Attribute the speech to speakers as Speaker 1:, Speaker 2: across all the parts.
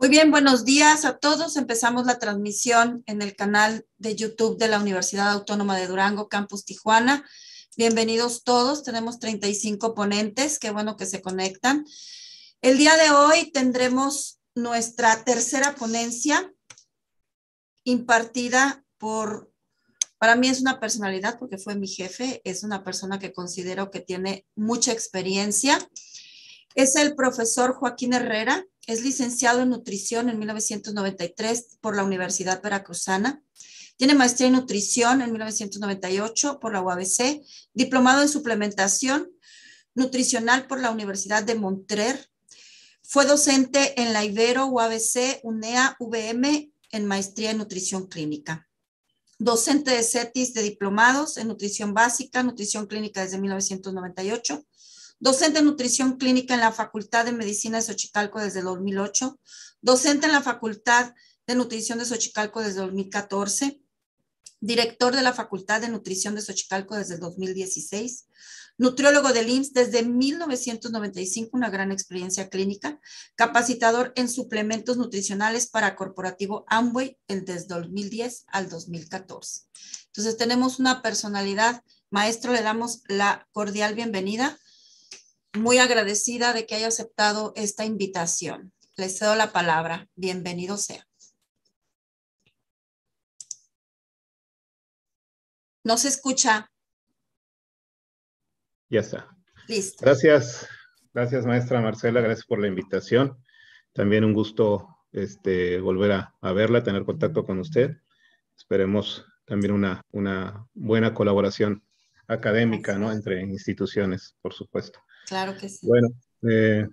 Speaker 1: Muy bien, buenos días a todos. Empezamos la transmisión en el canal de YouTube de la Universidad Autónoma de Durango, Campus Tijuana. Bienvenidos todos. Tenemos 35 ponentes. Qué bueno que se conectan. El día de hoy tendremos nuestra tercera ponencia impartida por, para mí es una personalidad porque fue mi jefe, es una persona que considero que tiene mucha experiencia. Es el profesor Joaquín Herrera, es licenciado en nutrición en 1993 por la Universidad Veracruzana. Tiene maestría en nutrición en 1998 por la UABC, diplomado en suplementación nutricional por la Universidad de Montreal. Fue docente en la Ibero, UABC, UNEA, VM en maestría en nutrición clínica. Docente de CETIS de diplomados en nutrición básica, nutrición clínica desde 1998 docente en nutrición clínica en la Facultad de Medicina de Xochicalco desde 2008, docente en la Facultad de Nutrición de Xochicalco desde 2014, director de la Facultad de Nutrición de Xochicalco desde 2016, nutriólogo del IMSS desde 1995, una gran experiencia clínica, capacitador en suplementos nutricionales para corporativo Amway desde 2010 al 2014. Entonces tenemos una personalidad, maestro, le damos la cordial bienvenida muy agradecida de que haya aceptado esta invitación. Le cedo la palabra. Bienvenido sea. No se escucha.
Speaker 2: Ya está.
Speaker 1: Listo.
Speaker 2: Gracias, gracias maestra Marcela, gracias por la invitación. También un gusto este, volver a, a verla, tener contacto con usted. Esperemos también una, una buena colaboración académica, ¿no? Entre instituciones, por supuesto.
Speaker 1: Claro que sí.
Speaker 2: Bueno, eh,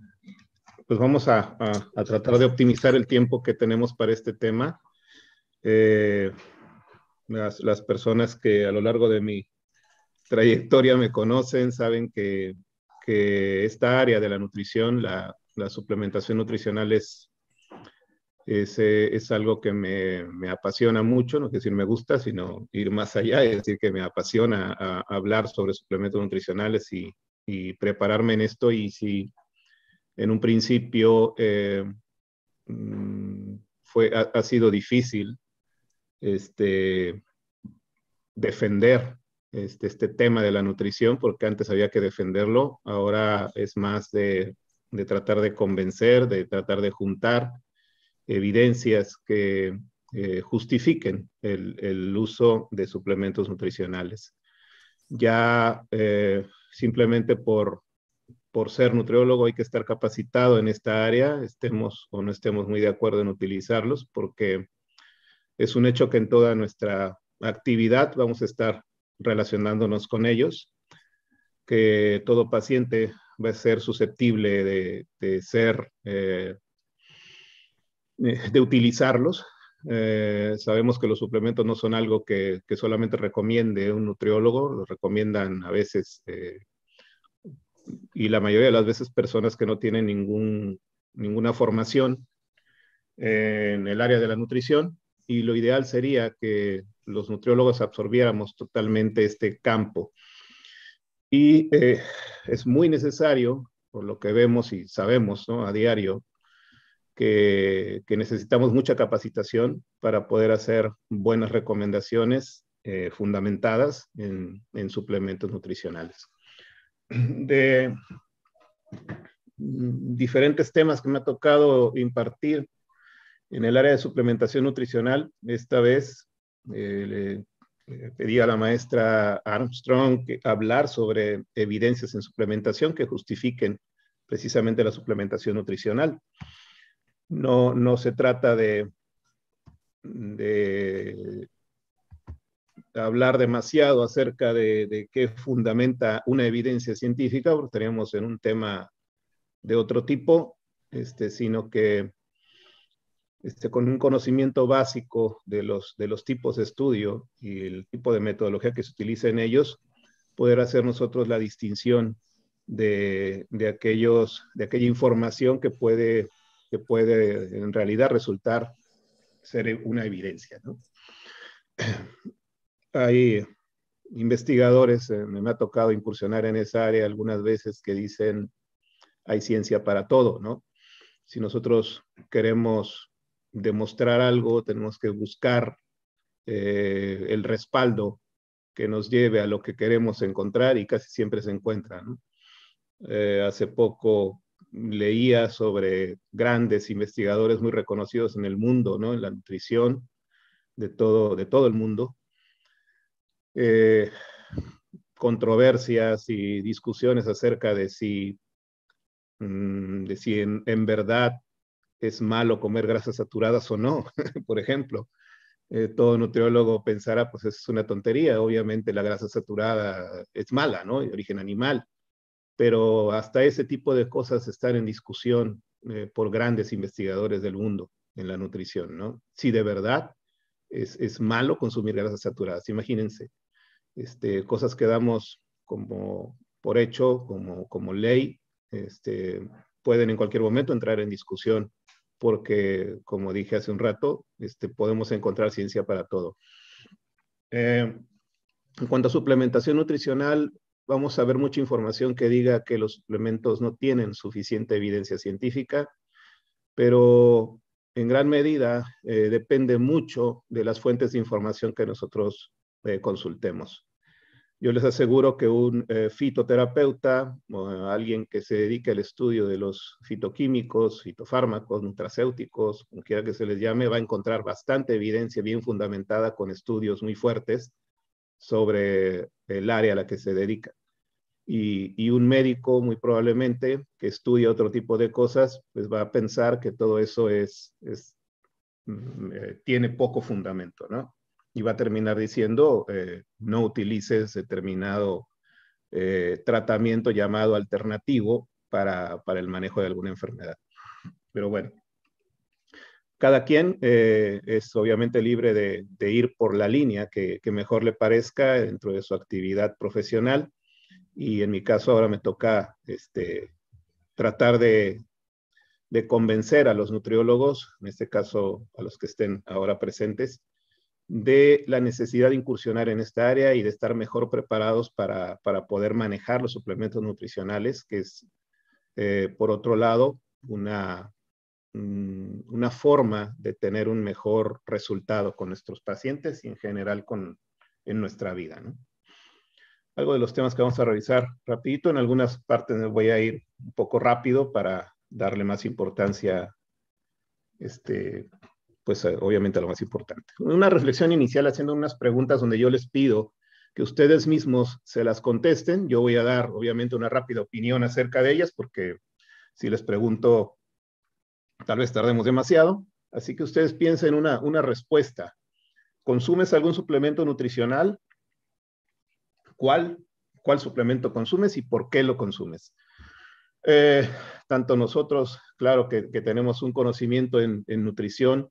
Speaker 2: pues vamos a, tratar de optimizar el tiempo que tenemos para este tema. Eh, las, personas que a lo largo de mi trayectoria me conocen saben que, esta área de la nutrición, la, suplementación nutricional es, es, es algo que me, me, apasiona mucho, no es decir me gusta, sino ir más allá, es decir, que me apasiona hablar sobre suplementos nutricionales y, y prepararme en esto y si en un principio eh, mm, fue, ha, sido difícil este, defender este, este, tema de la nutrición, porque antes había que defenderlo, ahora es más de, tratar de convencer, de tratar de juntar evidencias que eh, justifiquen el, uso de suplementos nutricionales. Ya eh, simplemente por, por ser nutriólogo hay que estar capacitado en esta área, estemos o no estemos muy de acuerdo en utilizarlos, porque es un hecho que en toda nuestra actividad vamos a estar relacionándonos con ellos, que todo paciente va a ser susceptible de, ser, eh, de utilizarlos, eh, sabemos que los suplementos no son algo que, solamente recomiende un nutriólogo, los recomiendan a veces, eh, y la mayoría de las veces personas que no tienen ninguna formación en el área de la nutrición, y lo ideal sería que los nutriólogos absorbiéramos totalmente este campo. Y eh, es muy necesario, por lo que vemos y sabemos a diario, que, necesitamos mucha capacitación para poder hacer buenas recomendaciones eh, fundamentadas en, suplementos nutricionales. De diferentes temas que me ha tocado impartir en el área de suplementación nutricional, esta vez eh, le, pedí a la maestra Armstrong que hablar sobre evidencias en suplementación que justifiquen precisamente la suplementación nutricional. No, se trata de, hablar demasiado acerca de, qué fundamenta una evidencia científica, porque estaríamos en un tema de otro tipo, este, sino que este, con un conocimiento básico de los, de los tipos de estudio y el tipo de metodología que se utiliza en ellos, poder hacer nosotros la distinción de, de, aquellos, de aquella información que puede puede en realidad resultar ser una evidencia. Hay investigadores, eh, me ha tocado incursionar en esa área algunas veces que dicen hay ciencia para todo, ¿no? si nosotros queremos demostrar algo, tenemos que buscar eh, el respaldo que nos lleve a lo que queremos encontrar y casi siempre se encuentra. Eh, hace poco leía sobre grandes investigadores muy reconocidos en el mundo, ¿no? en la nutrición de todo, de todo el mundo. Eh, controversias y discusiones acerca de si, mm, de si en, en, verdad es malo comer grasas saturadas o no, por ejemplo. Eh, todo nutriólogo pensará, pues es una tontería, obviamente la grasa saturada es mala, ¿no? De origen animal, pero hasta ese tipo de cosas están en discusión eh, por grandes investigadores del mundo en la nutrición, ¿no? Si de verdad es, es malo consumir grasas saturadas, imagínense, este, cosas que damos como por hecho, como, como ley, este, pueden en cualquier momento entrar en discusión porque, como dije hace un rato, este, podemos encontrar ciencia para todo. Eh, en cuanto a suplementación nutricional, vamos a ver mucha información que diga que los suplementos no tienen suficiente evidencia científica, pero en gran medida eh, depende mucho de las fuentes de información que nosotros eh, consultemos. Yo les aseguro que un eh, fitoterapeuta o alguien que se dedique al estudio de los fitoquímicos, fitofármacos, nutracéuticos, como quiera que se les llame, va a encontrar bastante evidencia bien fundamentada con estudios muy fuertes sobre el área a la que se dedica. Y, un médico muy probablemente que estudia otro tipo de cosas, pues va a pensar que todo eso es, mm, eh, tiene poco fundamento, ¿no? y va a terminar diciendo eh, no utilices determinado eh, tratamiento llamado alternativo para, para, el manejo de alguna enfermedad. Pero bueno, cada quien eh, es obviamente libre de, ir por la línea que, mejor le parezca dentro de su actividad profesional. Y en mi caso ahora me toca este, tratar de, convencer a los nutriólogos, en este caso a los que estén ahora presentes, de la necesidad de incursionar en esta área y de estar mejor preparados para, poder manejar los suplementos nutricionales, que es, eh, por otro lado, una, una forma de tener un mejor resultado con nuestros pacientes y en general con, en nuestra vida. Algo de los temas que vamos a revisar rapidito, en algunas partes voy a ir un poco rápido para darle más importancia este, pues eh, obviamente lo más importante. Una reflexión inicial haciendo unas preguntas donde yo les pido que ustedes mismos se las contesten. Yo voy a dar obviamente una rápida opinión acerca de ellas porque si les pregunto, tal vez tardemos demasiado. Así que ustedes piensen una, una respuesta. ¿Consumes algún suplemento nutricional? ¿Cuál? ¿Cuál suplemento consumes y por qué lo consumes? Eh, tanto nosotros, claro que, tenemos un conocimiento en, en nutrición,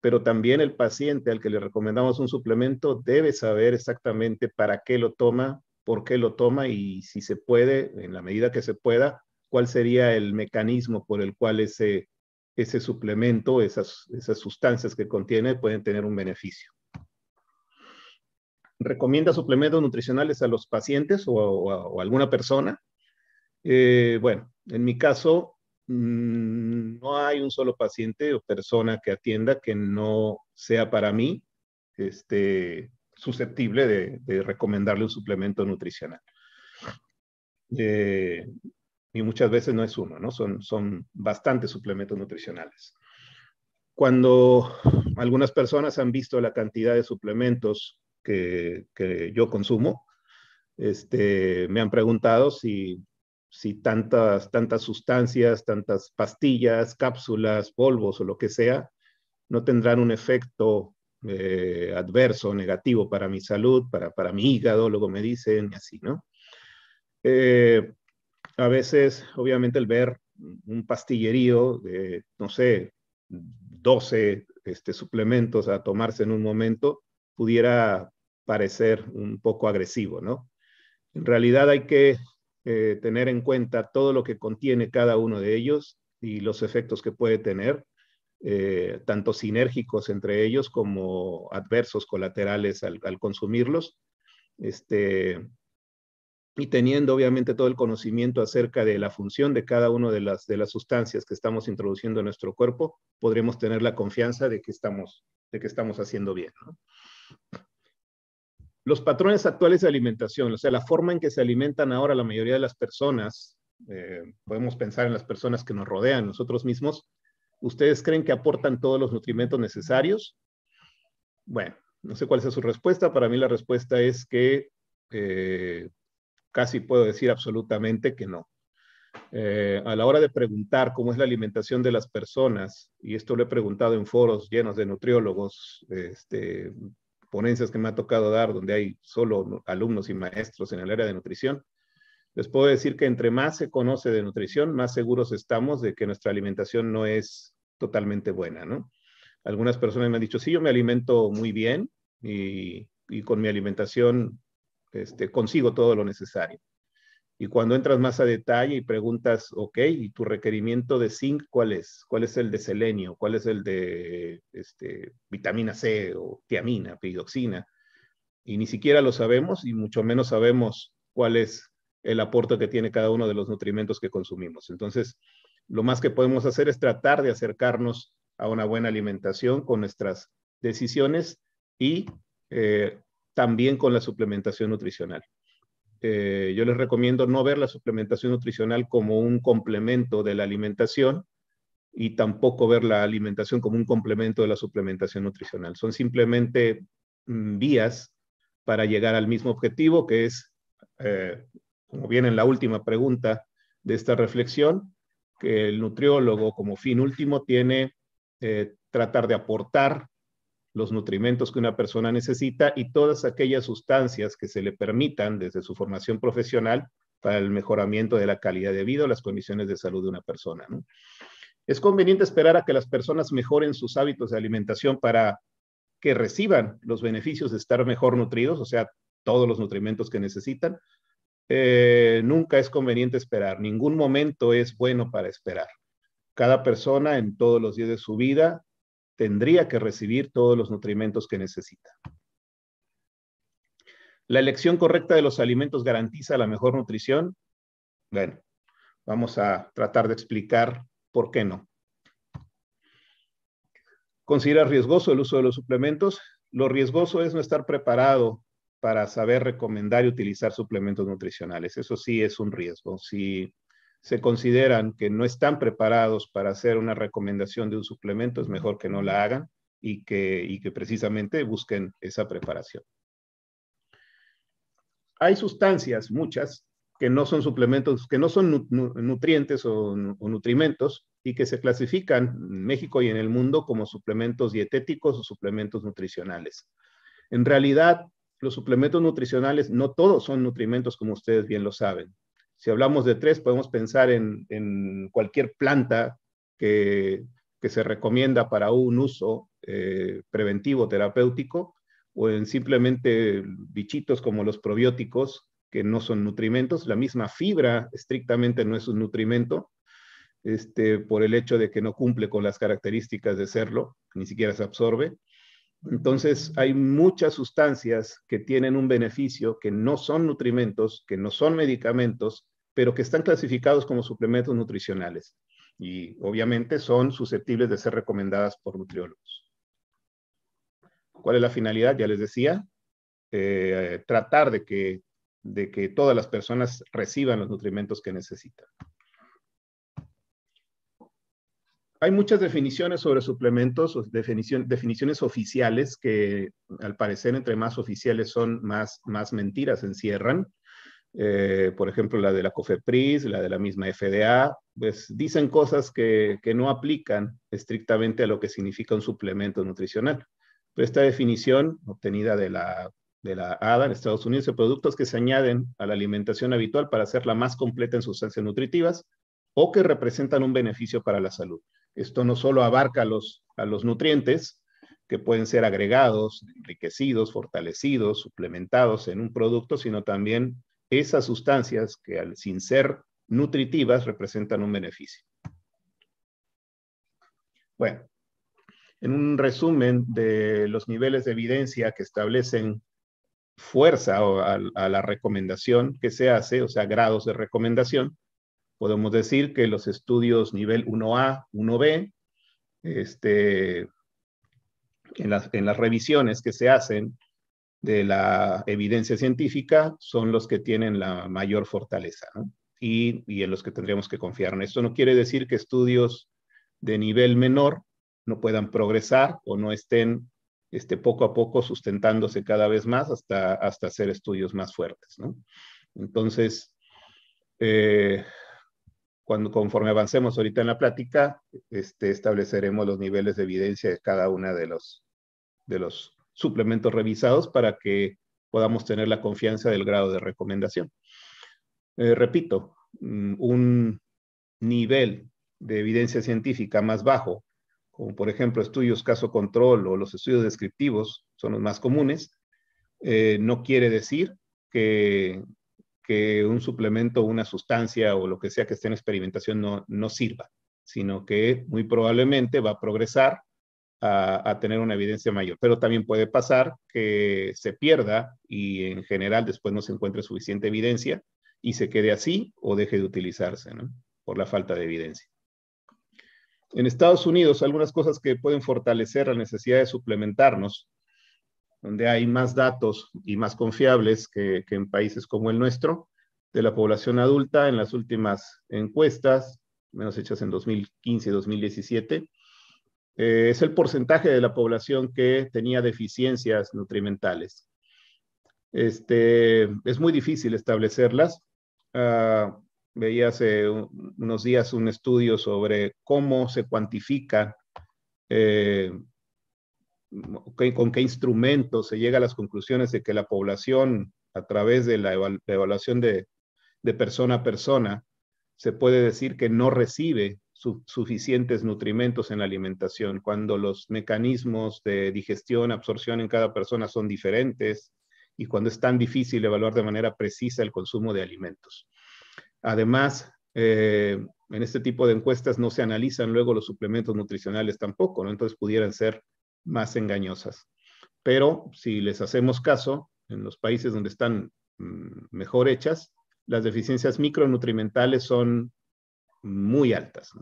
Speaker 2: pero también el paciente al que le recomendamos un suplemento debe saber exactamente para qué lo toma, por qué lo toma y si se puede, en la medida que se pueda, cuál sería el mecanismo por el cual ese, ese suplemento, esas, esas sustancias que contiene pueden tener un beneficio. ¿Recomienda suplementos nutricionales a los pacientes o, a, alguna persona? Eh, bueno, en mi caso, Mm, no hay un solo paciente o persona que atienda que no sea para mí este, susceptible de, recomendarle un suplemento nutricional. Eh, y muchas veces no es uno, ¿no? Son, son bastantes suplementos nutricionales. Cuando algunas personas han visto la cantidad de suplementos que, que yo consumo, este, me han preguntado si si tantas, tantas sustancias, tantas pastillas, cápsulas, polvos o lo que sea, no tendrán un efecto eh, adverso, negativo para mi salud, para, para mi hígado, luego me dicen, y así, ¿no? Eh, a veces, obviamente, el ver un pastillerío de, no sé, 12 este, suplementos a tomarse en un momento, pudiera parecer un poco agresivo, ¿no? En realidad hay que eh, tener en cuenta todo lo que contiene cada uno de ellos y los efectos que puede tener, eh, tanto sinérgicos entre ellos como adversos colaterales al, consumirlos. Este, y teniendo obviamente todo el conocimiento acerca de la función de cada una de las, de las sustancias que estamos introduciendo en nuestro cuerpo, podremos tener la confianza de que estamos, de que estamos haciendo bien. Los patrones actuales de alimentación, o sea, la forma en que se alimentan ahora la mayoría de las personas, eh, podemos pensar en las personas que nos rodean, nosotros mismos, ¿ustedes creen que aportan todos los nutrimentos necesarios? Bueno, no sé cuál es su respuesta. Para mí la respuesta es que eh, casi puedo decir absolutamente que no. Eh, a la hora de preguntar cómo es la alimentación de las personas, y esto lo he preguntado en foros llenos de nutriólogos, este, ponencias que me ha tocado dar donde hay solo alumnos y maestros en el área de nutrición, les puedo decir que entre más se conoce de nutrición, más seguros estamos de que nuestra alimentación no es totalmente buena, ¿no? Algunas personas me han dicho, sí, yo me alimento muy bien y, y con mi alimentación este, consigo todo lo necesario. Y cuando entras más a detalle y preguntas, ok, ¿y tu requerimiento de zinc cuál es? ¿Cuál es el de selenio? ¿Cuál es el de este, vitamina C o tiamina, piroxina? Y ni siquiera lo sabemos y mucho menos sabemos cuál es el aporte que tiene cada uno de los nutrimentos que consumimos. Entonces, lo más que podemos hacer es tratar de acercarnos a una buena alimentación con nuestras decisiones y eh, también con la suplementación nutricional. Eh, yo les recomiendo no ver la suplementación nutricional como un complemento de la alimentación y tampoco ver la alimentación como un complemento de la suplementación nutricional. Son simplemente mm, vías para llegar al mismo objetivo, que es, eh, como viene en la última pregunta de esta reflexión, que el nutriólogo como fin último tiene eh, tratar de aportar los nutrimentos que una persona necesita y todas aquellas sustancias que se le permitan desde su formación profesional para el mejoramiento de la calidad de vida o las condiciones de salud de una persona. Es conveniente esperar a que las personas mejoren sus hábitos de alimentación para que reciban los beneficios de estar mejor nutridos, o sea, todos los nutrimentos que necesitan. Eh, nunca es conveniente esperar, ningún momento es bueno para esperar. Cada persona en todos los días de su vida tendría que recibir todos los nutrimentos que necesita. ¿La elección correcta de los alimentos garantiza la mejor nutrición? Bueno, vamos a tratar de explicar por qué no. ¿Considera riesgoso el uso de los suplementos? Lo riesgoso es no estar preparado para saber recomendar y utilizar suplementos nutricionales. Eso sí es un riesgo. Si se consideran que no están preparados para hacer una recomendación de un suplemento, es mejor que no la hagan y que, que precisamente busquen esa preparación. Hay sustancias, muchas, que no son suplementos, que no son nutrientes o, o, nutrimentos y que se clasifican en México y en el mundo como suplementos dietéticos o suplementos nutricionales. En realidad, los suplementos nutricionales no todos son nutrimentos como ustedes bien lo saben. Si hablamos de tres, podemos pensar en, cualquier planta que, se recomienda para un uso eh, preventivo terapéutico o en simplemente bichitos como los probióticos, que no son nutrimentos. La misma fibra estrictamente no es un nutrimento, este, por el hecho de que no cumple con las características de serlo, ni siquiera se absorbe. Entonces, hay muchas sustancias que tienen un beneficio que no son nutrimentos, que no son medicamentos, pero que están clasificados como suplementos nutricionales y obviamente son susceptibles de ser recomendadas por nutriólogos. ¿Cuál es la finalidad? Ya les decía, eh, tratar de que, de que todas las personas reciban los nutrimentos que necesitan. Hay muchas definiciones sobre suplementos, definiciones oficiales que al parecer entre más oficiales son, más, más mentiras encierran. Eh, por ejemplo, la de la COFEPRIS, la de la misma FDA, pues dicen cosas que, no aplican estrictamente a lo que significa un suplemento nutricional. Pero esta definición obtenida de la, de la ADA en Estados Unidos de productos que se añaden a la alimentación habitual para hacerla más completa en sustancias nutritivas o que representan un beneficio para la salud. Esto no solo abarca a los nutrientes, que pueden ser agregados, enriquecidos, fortalecidos, suplementados en un producto, sino también esas sustancias que al, sin ser nutritivas representan un beneficio. Bueno, en un resumen de los niveles de evidencia que establecen fuerza o a, la recomendación que se hace, o sea, grados de recomendación, podemos decir que los estudios nivel 1A, 1B, este, en, las, en las revisiones que se hacen de la evidencia científica son los que tienen la mayor fortaleza y, y, en los que tendríamos que confiar. Esto no quiere decir que estudios de nivel menor no puedan progresar o no estén este, poco a poco sustentándose cada vez más hasta, hasta hacer estudios más fuertes. ¿no? Entonces, eh, cuando, conforme avancemos ahorita en la plática, este, estableceremos los niveles de evidencia de cada una de los, de los suplementos revisados para que podamos tener la confianza del grado de recomendación. Eh, repito, mm, un nivel de evidencia científica más bajo como por ejemplo estudios caso control o los estudios descriptivos, son los más comunes, eh, no quiere decir que, que, un suplemento, una sustancia o lo que sea que esté en experimentación no, no sirva, sino que muy probablemente va a progresar a, a, tener una evidencia mayor. Pero también puede pasar que se pierda y en general después no se encuentre suficiente evidencia y se quede así o deje de utilizarse por la falta de evidencia. En Estados Unidos, algunas cosas que pueden fortalecer la necesidad de suplementarnos, donde hay más datos y más confiables que, en países como el nuestro, de la población adulta en las últimas encuestas, menos hechas en 2015 y 2017, eh, es el porcentaje de la población que tenía deficiencias nutrimentales. Este, es muy difícil establecerlas. Uh, veía hace unos días un estudio sobre cómo se cuantifica, eh, con qué instrumentos se llega a las conclusiones de que la población, a través de la evaluación de, persona a persona, se puede decir que no recibe suficientes nutrimentos en la alimentación, cuando los mecanismos de digestión, absorción en cada persona son diferentes y cuando es tan difícil evaluar de manera precisa el consumo de alimentos. Además, eh, en este tipo de encuestas no se analizan luego los suplementos nutricionales tampoco, ¿no? Entonces pudieran ser más engañosas. Pero si les hacemos caso, en los países donde están mm, mejor hechas, las deficiencias micronutrimentales son muy altas.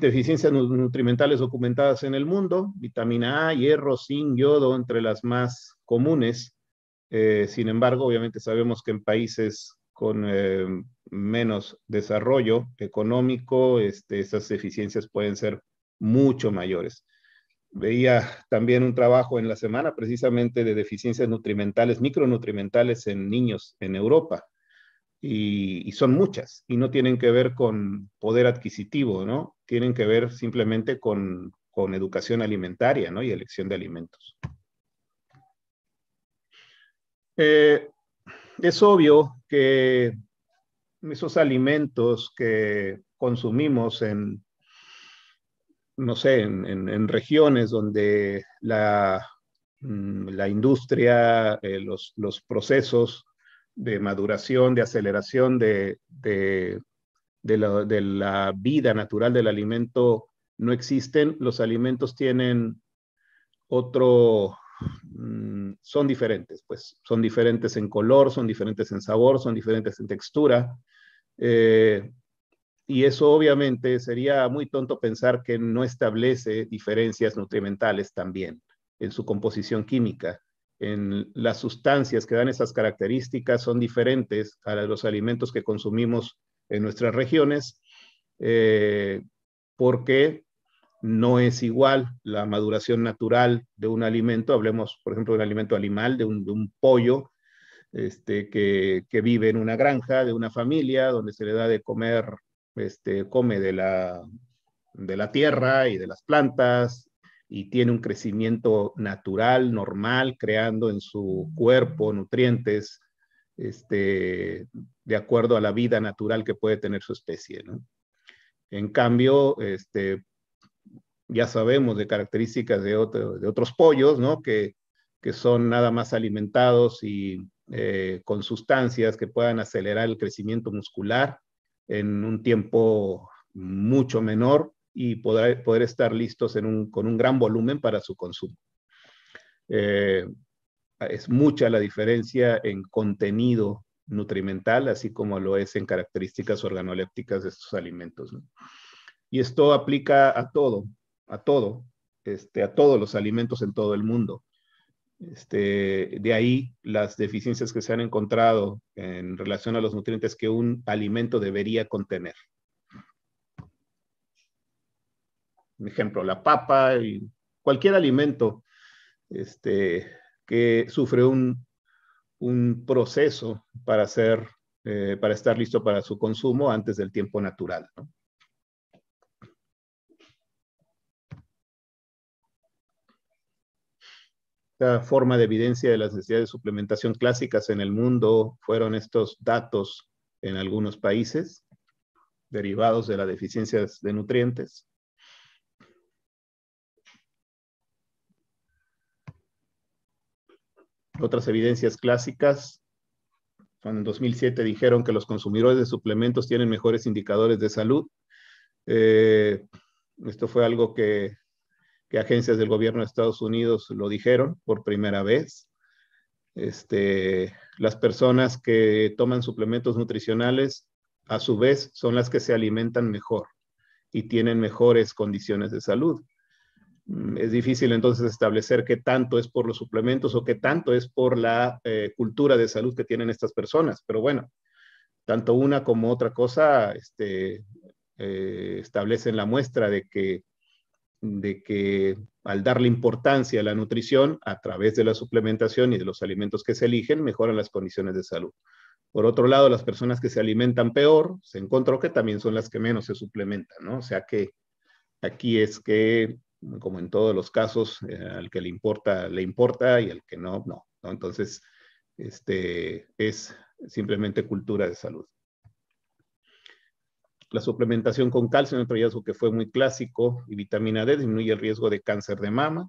Speaker 2: Deficiencias nutrimentales documentadas en el mundo, vitamina A, hierro, zinc, yodo, entre las más comunes. Eh, sin embargo, obviamente sabemos que en países con eh, menos desarrollo económico, este, esas deficiencias pueden ser mucho mayores. Veía también un trabajo en la semana precisamente de deficiencias nutrimentales, micronutrimentales en niños en Europa. Y, son muchas y no tienen que ver con poder adquisitivo, ¿no? Tienen que ver simplemente con, con educación alimentaria, ¿no? Y elección de alimentos. Eh, es obvio que esos alimentos que consumimos en, no sé, en, regiones donde la, mm, la industria, eh, los, procesos de maduración, de aceleración de, de, de, la, vida natural del alimento no existen, los alimentos tienen otro, Mm, son diferentes, pues son diferentes en color, son diferentes en sabor, son diferentes en textura. Eh, y eso obviamente sería muy tonto pensar que no establece diferencias nutrimentales también en su composición química. En las sustancias que dan esas características son diferentes a los alimentos que consumimos en nuestras regiones, eh, porque no es igual la maduración natural de un alimento, hablemos por ejemplo de un alimento animal, de un, pollo este, que, vive en una granja, de una familia, donde se le da de comer, este, come de la, de la tierra y de las plantas y tiene un crecimiento natural, normal, creando en su cuerpo nutrientes este, de acuerdo a la vida natural que puede tener su especie. En cambio, este, ya sabemos de características de, de otros pollos, ¿no? Que, que, son nada más alimentados y eh, con sustancias que puedan acelerar el crecimiento muscular en un tiempo mucho menor y poder, poder estar listos con un gran volumen para su consumo. Eh, es mucha la diferencia en contenido nutrimental, así como lo es en características organolépticas de estos alimentos. Y esto aplica a todo, a todo, este, a todos los alimentos en todo el mundo. Este, de ahí las deficiencias que se han encontrado en relación a los nutrientes que un alimento debería contener. Por ejemplo, la papa y cualquier alimento este, que sufre un, proceso para, eh, para estar listo para su consumo antes del tiempo natural. Esta forma de evidencia de las necesidades de suplementación clásicas en el mundo fueron estos datos en algunos países derivados de las deficiencias de nutrientes. Otras evidencias clásicas, en 2007 dijeron que los consumidores de suplementos tienen mejores indicadores de salud. Eh, esto fue algo que, agencias del gobierno de Estados Unidos lo dijeron por primera vez. Este, las personas que toman suplementos nutricionales, a su vez, son las que se alimentan mejor y tienen mejores condiciones de salud. Mm, es difícil entonces establecer qué tanto es por los suplementos o qué tanto es por la eh, cultura de salud que tienen estas personas. Pero bueno, tanto una como otra cosa este, eh, establecen la muestra de que, de que al darle importancia a la nutrición a través de la suplementación y de los alimentos que se eligen, mejoran las condiciones de salud. Por otro lado, las personas que se alimentan peor, se encontró que también son las que menos se suplementan, ¿no? O sea que aquí es que como en todos los casos, eh, al que le importa, le importa y al que no, no. Entonces, este, es simplemente cultura de salud. La suplementación con calcio, otro hallazgo que fue muy clásico, y vitamina D disminuye el riesgo de cáncer de mama.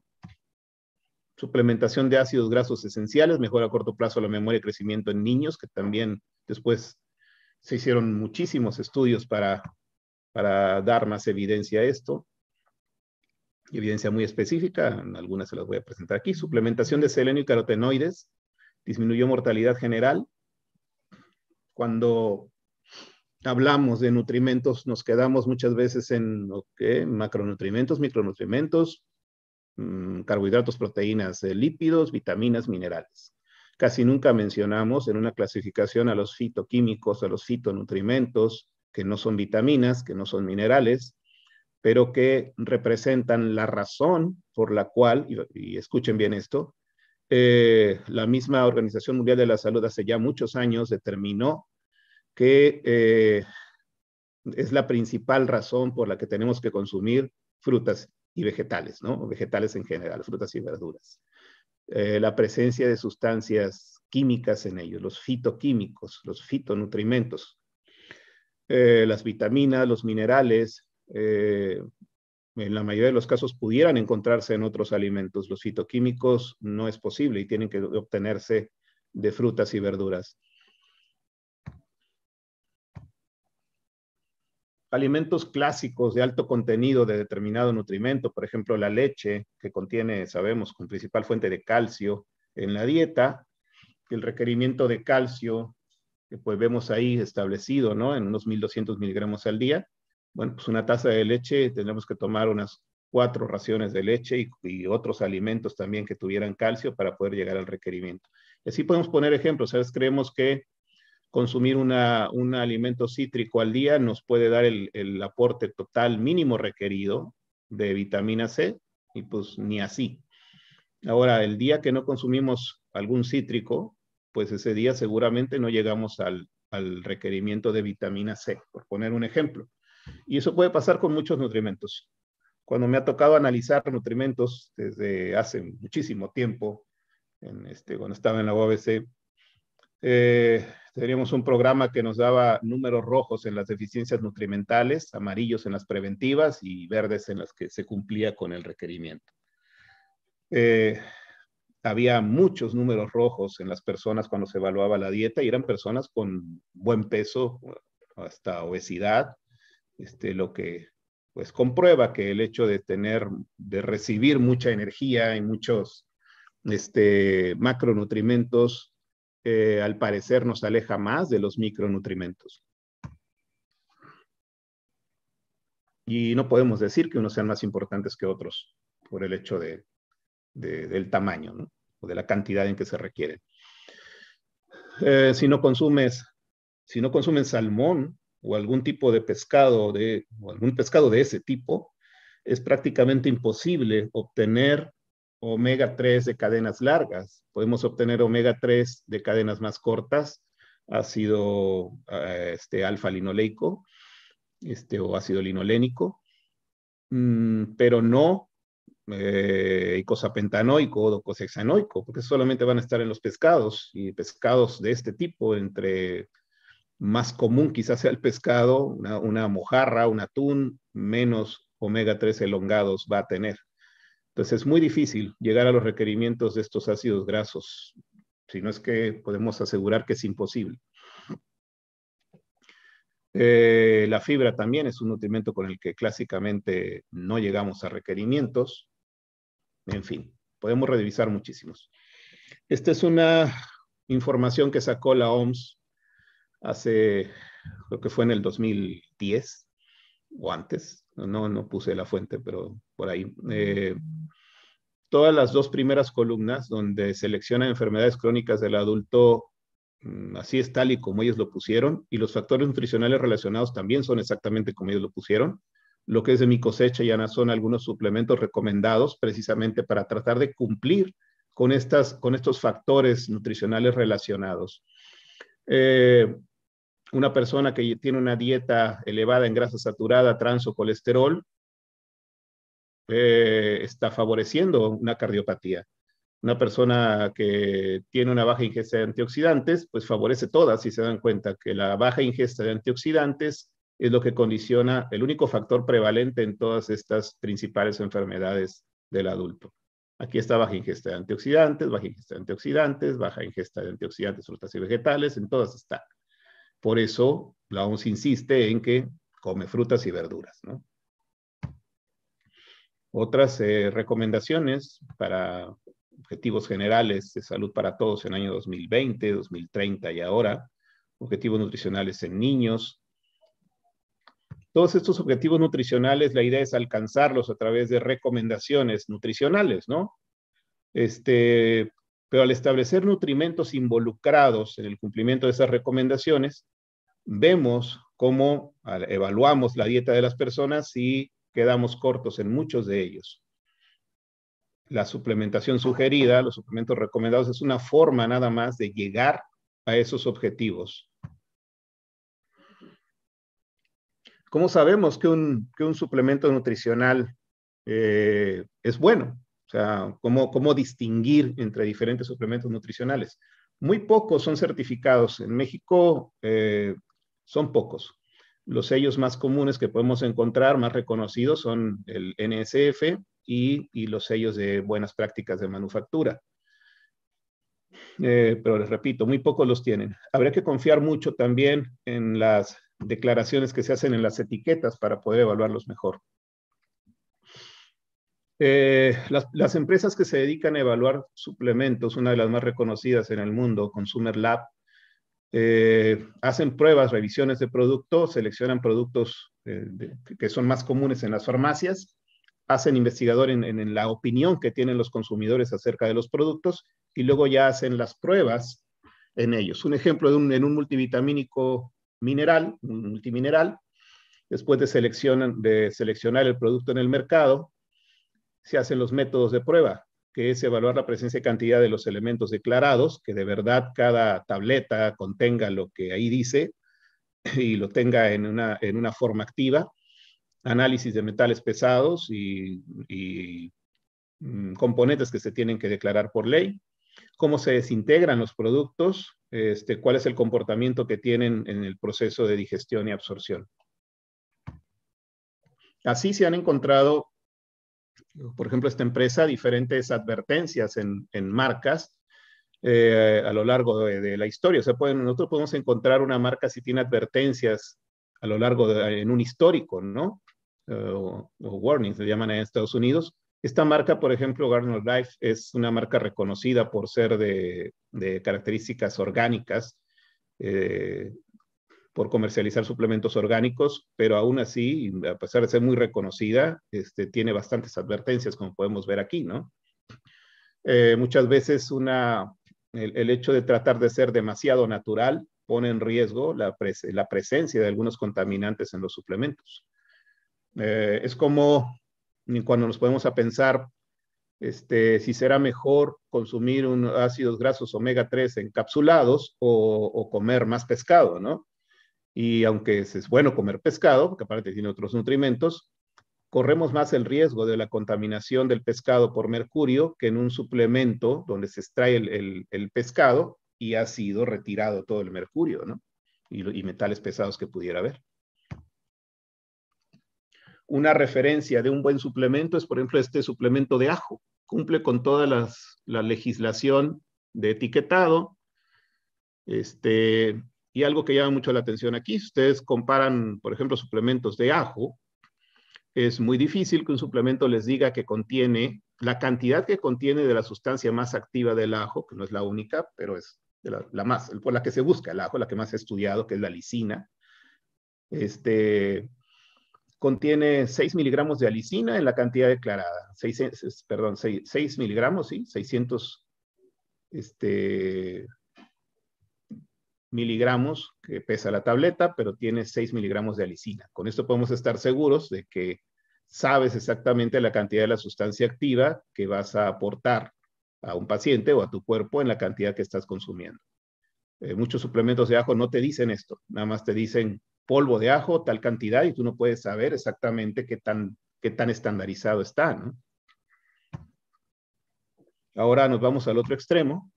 Speaker 2: Suplementación de ácidos grasos esenciales mejora a corto plazo la memoria y crecimiento en niños, que también después se hicieron muchísimos estudios para, para dar más evidencia a esto evidencia muy específica, algunas se las voy a presentar aquí. Suplementación de selenio y carotenoides disminuyó mortalidad general. Cuando hablamos de nutrimentos, nos quedamos muchas veces en macronutrimentos, micronutrimentos, mm, carbohidratos, proteínas, eh, lípidos, vitaminas, minerales. Casi nunca mencionamos en una clasificación a los fitoquímicos, a los fitonutrimentos, que no son vitaminas, que no son minerales, pero que representan la razón por la cual, y, escuchen bien esto, eh, la misma Organización Mundial de la Salud hace ya muchos años determinó que eh, es la principal razón por la que tenemos que consumir frutas y vegetales, ¿no? Vegetales en general, frutas y verduras. Eh, la presencia de sustancias químicas en ellos, los fitoquímicos, los fitonutrimentos, las vitaminas, los minerales, eh, en la mayoría de los casos pudieran encontrarse en otros alimentos. Los fitoquímicos no es posible y tienen que obtenerse de frutas y verduras. Alimentos clásicos de alto contenido de determinado nutrimento, por ejemplo, la leche, que contiene, sabemos, con principal fuente de calcio en la dieta, el requerimiento de calcio, que pues vemos ahí establecido, ¿no? En unos 1200 miligramos al día, bueno, pues una taza de leche, tendremos que tomar unas cuatro raciones de leche y, otros alimentos también que tuvieran calcio para poder llegar al requerimiento. Y así podemos poner ejemplos. ¿Sabes? Creemos que consumir una, un alimento cítrico al día nos puede dar el, el, aporte total mínimo requerido de vitamina C y pues ni así. Ahora, el día que no consumimos algún cítrico, pues ese día seguramente no llegamos al, al requerimiento de vitamina C, por poner un ejemplo. Y eso puede pasar con muchos nutrimentos. Cuando me ha tocado analizar nutrimentos desde hace muchísimo tiempo, este, cuando estaba en la UABC, eh, teníamos un programa que nos daba números rojos en las deficiencias nutrimentales, amarillos en las preventivas y verdes en las que se cumplía con el requerimiento. Eh, había muchos números rojos en las personas cuando se evaluaba la dieta y eran personas con buen peso, hasta obesidad, este, lo, que, pues comprueba que el hecho de tener, de recibir mucha energía y muchos este, macronutrimentos, eh, al parecer nos aleja más de los micronutrimentos. Y no podemos decir que unos sean más importantes que otros por el hecho de, del tamaño. O de la cantidad en que se requieren. Eh, si no consumes, si no consumen salmón, o algún tipo de pescado de, o algún pescado de ese tipo, es prácticamente imposible obtener omega 3 de cadenas largas. Podemos obtener omega 3 de cadenas más cortas, ácido eh, este, alfa-linoleico este, o ácido linolénico, mm, pero no eh, icosapentanoico o docosahexanoico, porque solamente van a estar en los pescados y pescados de este tipo entre más común quizás sea el pescado, una, mojarra, un atún, menos omega 3 elongados va a tener. Entonces es muy difícil llegar a los requerimientos de estos ácidos grasos, si no es que podemos asegurar que es imposible. Eh, la fibra también es un nutrimento con el que clásicamente no llegamos a requerimientos. En fin, podemos revisar muchísimos. Esta es una información que sacó la OMS hace, creo que fue en el 2010 o antes, no, no puse la fuente, pero por ahí. Eh, todas las dos primeras columnas donde selecciona enfermedades crónicas del adulto, mm, así es tal y como ellos lo pusieron, y los factores nutricionales relacionados también son exactamente como ellos lo pusieron. Lo que es de mi cosecha ya son algunos suplementos recomendados precisamente para tratar de cumplir con, estas, con estos factores nutricionales relacionados. Eh, una persona que tiene una dieta elevada en grasa saturada, trans o colesterol, eh, está favoreciendo una cardiopatía. Una persona que tiene una baja ingesta de antioxidantes, pues favorece todas, si se dan cuenta que la baja ingesta de antioxidantes es lo que condiciona el único factor prevalente en todas estas principales enfermedades del adulto. Aquí está baja ingesta de antioxidantes, baja ingesta de antioxidantes, baja ingesta de antioxidantes, frutas y vegetales, en todas está. Por eso la OMS insiste en que come frutas y verduras. Otras eh, recomendaciones para objetivos generales de salud para todos en el año 2020, 2030 y ahora, objetivos nutricionales en niños. Todos estos objetivos nutricionales, la idea es alcanzarlos a través de recomendaciones nutricionales, ¿no? Este, pero al establecer nutrimentos involucrados en el cumplimiento de esas recomendaciones, vemos cómo evaluamos la dieta de las personas y quedamos cortos en muchos de ellos. La suplementación sugerida, los suplementos recomendados, es una forma nada más de llegar a esos objetivos. ¿Cómo sabemos que un, suplemento nutricional eh, es bueno? O sea, ¿cómo, ¿cómo distinguir entre diferentes suplementos nutricionales? Muy pocos son certificados. En México eh, son pocos. Los sellos más comunes que podemos encontrar, más reconocidos, son el NSF y, los sellos de buenas prácticas de manufactura. Eh, pero les repito, muy pocos los tienen. Habría que confiar mucho también en las declaraciones que se hacen en las etiquetas para poder evaluarlos mejor. Eh, las, empresas que se dedican a evaluar suplementos, una de las más reconocidas en el mundo, Consumer Lab, eh, hacen pruebas, revisiones de productos, seleccionan productos eh, que son más comunes en las farmacias, hacen investigador en, la opinión que tienen los consumidores acerca de los productos y luego ya hacen las pruebas en ellos. Un ejemplo de un, en un multivitamínico mineral, un multimineral, después de, de seleccionar el producto en el mercado, se hacen los métodos de prueba, que es evaluar la presencia y cantidad de los elementos declarados, que de verdad cada tableta contenga lo que ahí dice y lo tenga en una, en una forma activa, análisis de metales pesados y, mm, componentes que se tienen que declarar por ley, cómo se desintegran los productos, este, cuál es el comportamiento que tienen en el proceso de digestión y absorción. Así se han encontrado por ejemplo, esta empresa, diferentes advertencias en, marcas eh, a lo largo de, la historia. O sea, pueden, nosotros podemos encontrar una marca si tiene advertencias a lo largo de en un histórico, ¿no? o, warnings, se llaman en Estados Unidos. Esta marca, por ejemplo, Garden Life, es una marca reconocida por ser de, características orgánicas, eh, por comercializar suplementos orgánicos, pero aún así, a pesar de ser muy reconocida, este, tiene bastantes advertencias, como podemos ver aquí, ¿no? Eh, muchas veces una, el, hecho de tratar de ser demasiado natural pone en riesgo la, la presencia de algunos contaminantes en los suplementos. Eh, es como cuando nos podemos a pensar este, si será mejor consumir ácidos grasos omega 3 encapsulados o, o comer más pescado, ¿no? Y aunque es bueno comer pescado, porque aparte tiene otros nutrimentos, corremos más el riesgo de la contaminación del pescado por mercurio que en un suplemento donde se extrae el, pescado y ha sido retirado todo el mercurio, ¿no? Y, metales pesados que pudiera haber. Una referencia de un buen suplemento es, por ejemplo, este suplemento de ajo. Cumple con toda la legislación de etiquetado. Este, y algo que llama mucho la atención aquí, ustedes comparan, por ejemplo, suplementos de ajo, es muy difícil que un suplemento les diga que contiene la cantidad que contiene de la sustancia más activa del ajo, que no es la única, pero es la, más, por la que se busca el ajo, la que más he estudiado, que es la lisina. Este, contiene 6 miligramos de alicina en la cantidad declarada. 6, perdón, 6, miligramos, sí, 600 este, miligramos que pesa la tableta, pero tiene 6 miligramos de alicina. Con esto podemos estar seguros de que sabes exactamente la cantidad de la sustancia activa que vas a aportar a un paciente o a tu cuerpo en la cantidad que estás consumiendo. Eh, muchos suplementos de ajo no te dicen esto, nada más te dicen polvo de ajo, tal cantidad, y tú no puedes saber exactamente qué tan, qué tan estandarizado está. Ahora nos vamos al otro extremo,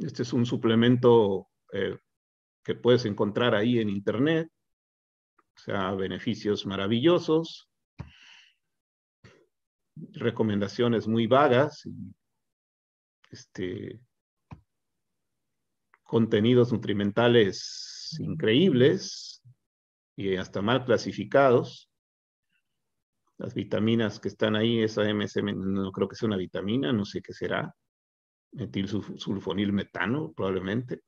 Speaker 2: este es un suplemento eh, que puedes encontrar ahí en internet. O sea, beneficios maravillosos, recomendaciones muy vagas, este, contenidos nutrimentales increíbles y hasta mal clasificados. Las vitaminas que están ahí, esa MSM no creo que sea una vitamina, no sé qué será metilsulfonil metano, probablemente.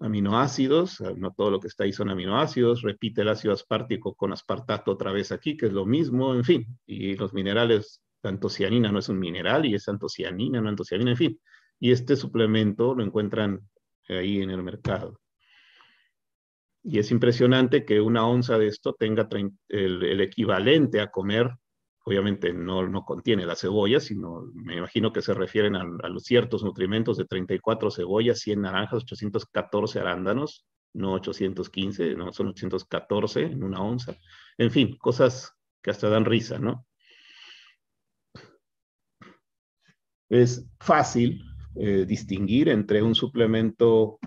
Speaker 2: Aminoácidos, no todo lo que está ahí son aminoácidos, repite el ácido aspartico con aspartato otra vez aquí, que es lo mismo, en fin. Y los minerales, antocianina no es un mineral y es antocianina, no antocianina, en fin. Y este suplemento lo encuentran ahí en el mercado. Y es impresionante que una onza de esto tenga el equivalente a comer obviamente no, no contiene la cebolla, sino me imagino que se refieren a, los ciertos nutrimentos de 34 cebollas, 100 naranjas, 814 arándanos, no 815, no, son 814 en una onza. En fin, cosas que hasta dan risa, ¿no? Es fácil eh, distinguir entre un suplemento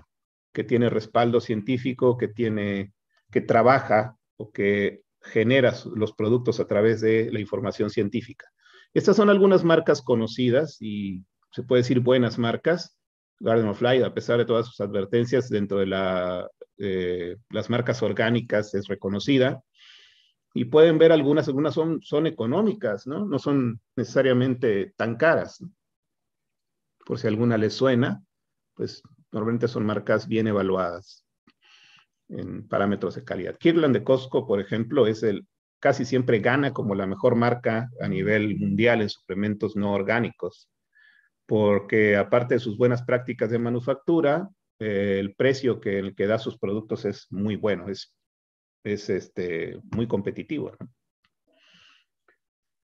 Speaker 2: que tiene respaldo científico, que tiene, que trabaja o que genera los productos a través de la información científica. Estas son algunas marcas conocidas y se puede decir buenas marcas. Garden of Light, a pesar de todas sus advertencias dentro de eh, las marcas orgánicas, es reconocida. Y pueden ver algunas, algunas son, son económicas, ¿no? No son necesariamente tan caras. Por si alguna les suena, pues normalmente son marcas bien evaluadas en parámetros de calidad. Kirkland de Costco, por ejemplo, es el casi siempre gana como la mejor marca a nivel mundial en suplementos no orgánicos, porque aparte de sus buenas prácticas de manufactura, eh, el precio que, que da sus productos es muy bueno, es, es este, muy competitivo.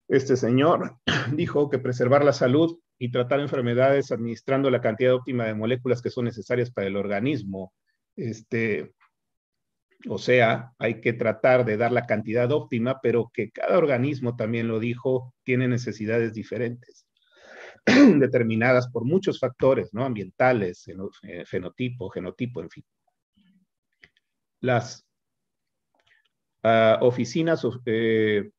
Speaker 2: Este señor dijo que preservar la salud y tratar enfermedades administrando la cantidad óptima de moléculas que son necesarias para el organismo, este, o sea, hay que tratar de dar la cantidad óptima, pero que cada organismo, también lo dijo, tiene necesidades diferentes, determinadas por muchos factores, ¿no? Ambientales, eh, fenotipo, genotipo, en fin. Las ah, oficinas eh,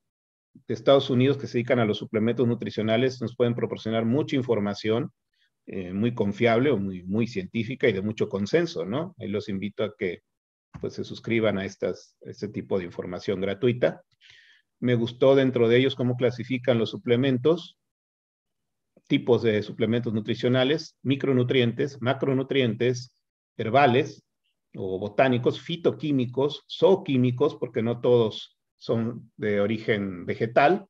Speaker 2: de Estados Unidos que se dedican a los suplementos nutricionales nos pueden proporcionar mucha información eh, muy confiable o muy, muy científica y de mucho consenso, ¿no? Y los invito a que pues se suscriban a estas, este tipo de información gratuita. Me gustó dentro de ellos cómo clasifican los suplementos, tipos de suplementos nutricionales, micronutrientes, macronutrientes, herbales o botánicos, fitoquímicos, zooquímicos, porque no todos son de origen vegetal,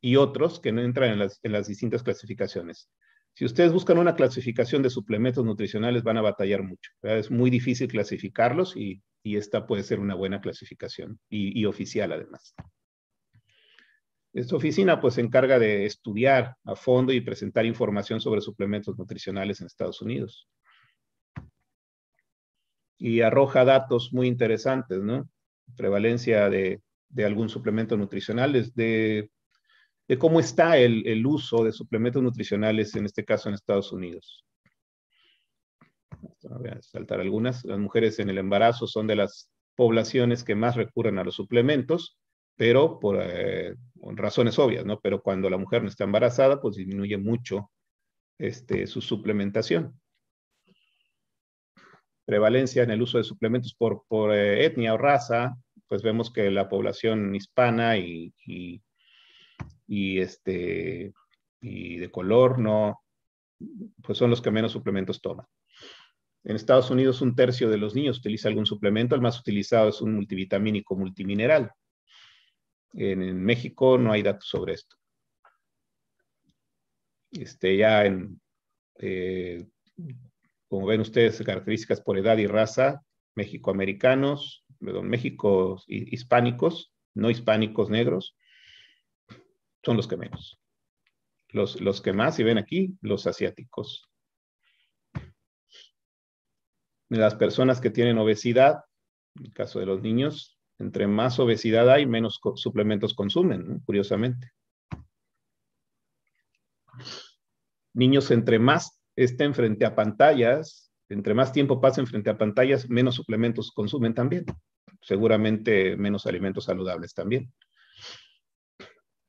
Speaker 2: y otros que no entran en las, en las distintas clasificaciones. Si ustedes buscan una clasificación de suplementos nutricionales, van a batallar mucho. Es muy difícil clasificarlos y, esta puede ser una buena clasificación y, oficial además. Esta oficina pues se encarga de estudiar a fondo y presentar información sobre suplementos nutricionales en Estados Unidos. Y arroja datos muy interesantes, ¿no? Prevalencia de, algún suplemento nutricional de de cómo está el, uso de suplementos nutricionales, en este caso en Estados Unidos. Voy a saltar algunas. Las mujeres en el embarazo son de las poblaciones que más recurren a los suplementos, pero por, eh, razones obvias, ¿no? Pero cuando la mujer no está embarazada, pues disminuye mucho este, su suplementación. Prevalencia en el uso de suplementos por, por eh, etnia o raza, pues vemos que la población hispana y y, este, y de color no, pues son los que menos suplementos toman. En Estados Unidos un tercio de los niños utiliza algún suplemento, el más utilizado es un multivitamínico multimineral. En, México no hay datos sobre esto. Este, ya en, eh, como ven ustedes, características por edad y raza, México-americanos, México hispánicos, no hispánicos negros, son los que menos. Los, los que más, si ven aquí, los asiáticos. Las personas que tienen obesidad, en el caso de los niños, entre más obesidad hay, menos suplementos consumen, curiosamente. Niños, entre más estén frente a pantallas, entre más tiempo pasen frente a pantallas, menos suplementos consumen también. Seguramente menos alimentos saludables también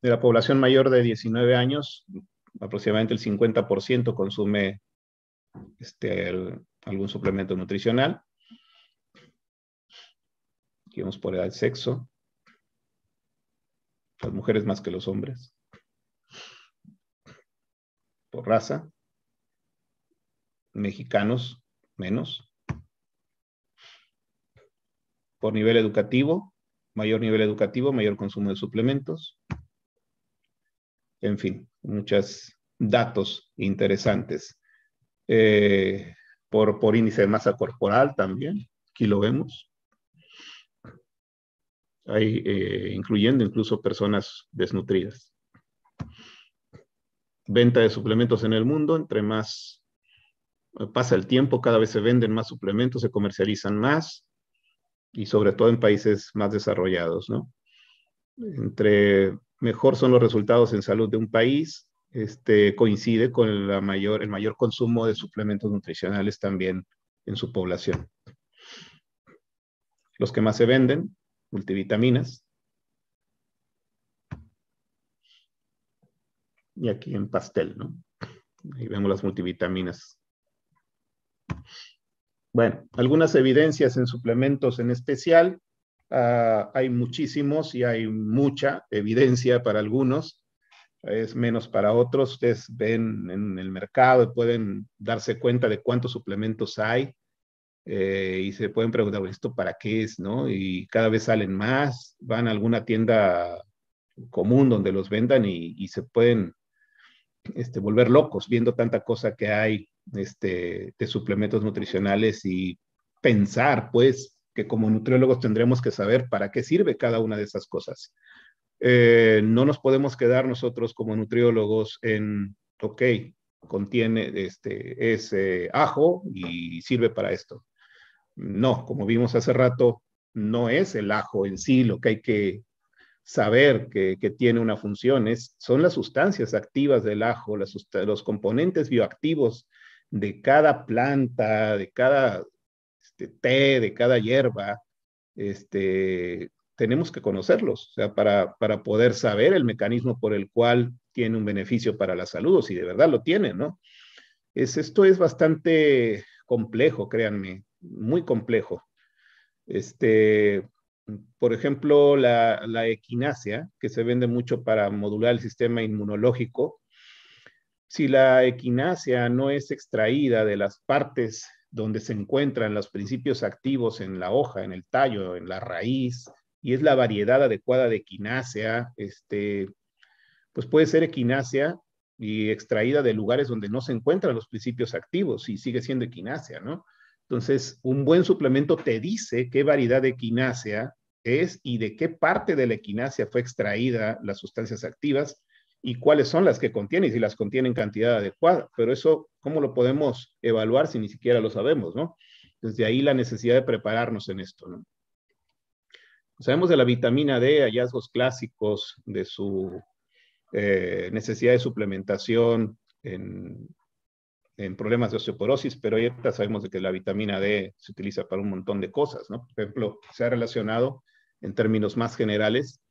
Speaker 2: de la población mayor de 19 años, aproximadamente el 50% consume este, algún suplemento nutricional. Aquí vamos por edad sexo. Las mujeres más que los hombres. Por raza. Mexicanos menos. Por nivel educativo, mayor nivel educativo, mayor consumo de suplementos en fin, muchos datos interesantes. Eh, por, por índice de masa corporal también, aquí lo vemos. Hay, eh, incluyendo incluso personas desnutridas. Venta de suplementos en el mundo, entre más pasa el tiempo, cada vez se venden más suplementos, se comercializan más, y sobre todo en países más desarrollados, ¿no? Entre mejor son los resultados en salud de un país, este, coincide con la mayor, el mayor consumo de suplementos nutricionales también en su población. Los que más se venden, multivitaminas. Y aquí en pastel, ¿no? Ahí vemos las multivitaminas. Bueno, algunas evidencias en suplementos en especial. Ah, hay muchísimos y hay mucha evidencia para algunos, es menos para otros. Ustedes ven en el mercado y pueden darse cuenta de cuántos suplementos hay eh, y se pueden preguntar, ¿esto para qué es? ¿no? Y cada vez salen más, van a alguna tienda común donde los vendan y, se pueden este, volver locos viendo tanta cosa que hay este, de suplementos nutricionales y pensar, pues, que como nutriólogos tendremos que saber para qué sirve cada una de esas cosas. Eh, no nos podemos quedar nosotros como nutriólogos en, ok, contiene este, ese ajo y sirve para esto. No, como vimos hace rato, no es el ajo en sí lo que hay que saber que, tiene una función, es, son las sustancias activas del ajo, los componentes bioactivos de cada planta, de cada este, té, de cada hierba, este, tenemos que conocerlos, o sea, para, para poder saber el mecanismo por el cual tiene un beneficio para la salud, o si de verdad lo tiene, ¿no? Es, esto es bastante complejo, créanme, muy complejo. Este, por ejemplo, la, la equinacia, que se vende mucho para modular el sistema inmunológico, si la equinacia no es extraída de las partes donde se encuentran los principios activos en la hoja, en el tallo, en la raíz, y es la variedad adecuada de equinácea, este, pues puede ser equinácea y extraída de lugares donde no se encuentran los principios activos y sigue siendo equinácea, ¿no? Entonces, un buen suplemento te dice qué variedad de equinácea es y de qué parte de la equinácea fue extraída las sustancias activas y cuáles son las que contiene y si las contiene en cantidad adecuada. Pero eso, ¿cómo lo podemos evaluar si ni siquiera lo sabemos, no? Desde ahí la necesidad de prepararnos en esto, ¿no? Sabemos de la vitamina D, hallazgos clásicos de su eh, necesidad de suplementación en, en, problemas de osteoporosis, pero ahorita sabemos de que la vitamina D se utiliza para un montón de cosas, ¿no? Por ejemplo, se ha relacionado en términos más generales,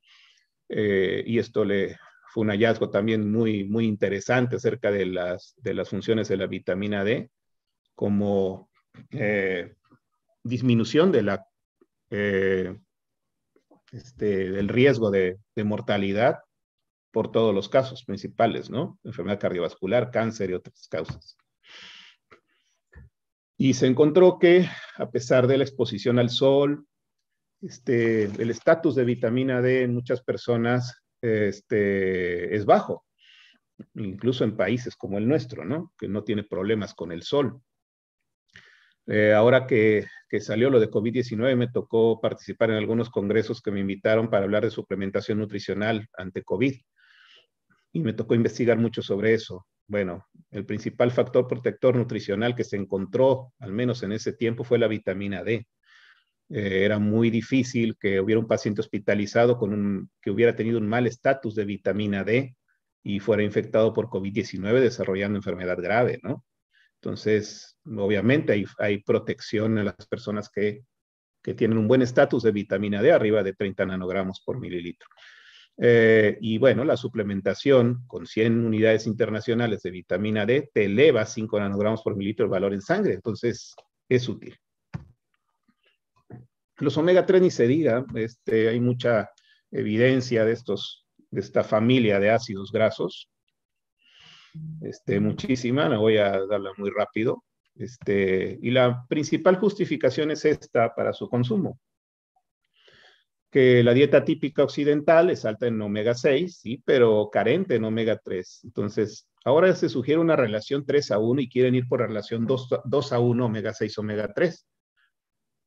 Speaker 2: eh, y esto le, fue un hallazgo también muy, muy interesante acerca de las, de las funciones de la vitamina D, como eh, disminución de la, eh, este, del riesgo de, mortalidad por todos los casos principales, ¿no? Enfermedad cardiovascular, cáncer y otras causas. Y se encontró que a pesar de la exposición al sol, este, el estatus de vitamina D en muchas personas este, es bajo, incluso en países como el nuestro, ¿no? Que no tiene problemas con el sol. Eh, ahora que, que, salió lo de COVID-19, me tocó participar en algunos congresos que me invitaron para hablar de suplementación nutricional ante COVID. Y me tocó investigar mucho sobre eso. Bueno, el principal factor protector nutricional que se encontró, al menos en ese tiempo, fue la vitamina D. Eh, era muy difícil que hubiera un paciente hospitalizado con un, que hubiera tenido un mal estatus de vitamina D y fuera infectado por COVID-19 desarrollando enfermedad grave, ¿no? Entonces, obviamente hay, hay protección en las personas que, que tienen un buen estatus de vitamina D, arriba de 30 nanogramos por mililitro. Eh, y bueno, la suplementación con 100 unidades internacionales de vitamina D te eleva 5 nanogramos por mililitro el valor en sangre, entonces es útil. Los omega 3 ni se diga, este, hay mucha evidencia de, esta familia de ácidos grasos, este, muchísima, la voy a darla muy rápido. Este, y la principal justificación es esta para su consumo. Que la dieta típica occidental es alta en omega 6, sí, pero carente en omega 3. Entonces, ahora se sugiere una relación 3 a 1 y quieren ir por relación 2, 2 a 1 omega 6, omega 3.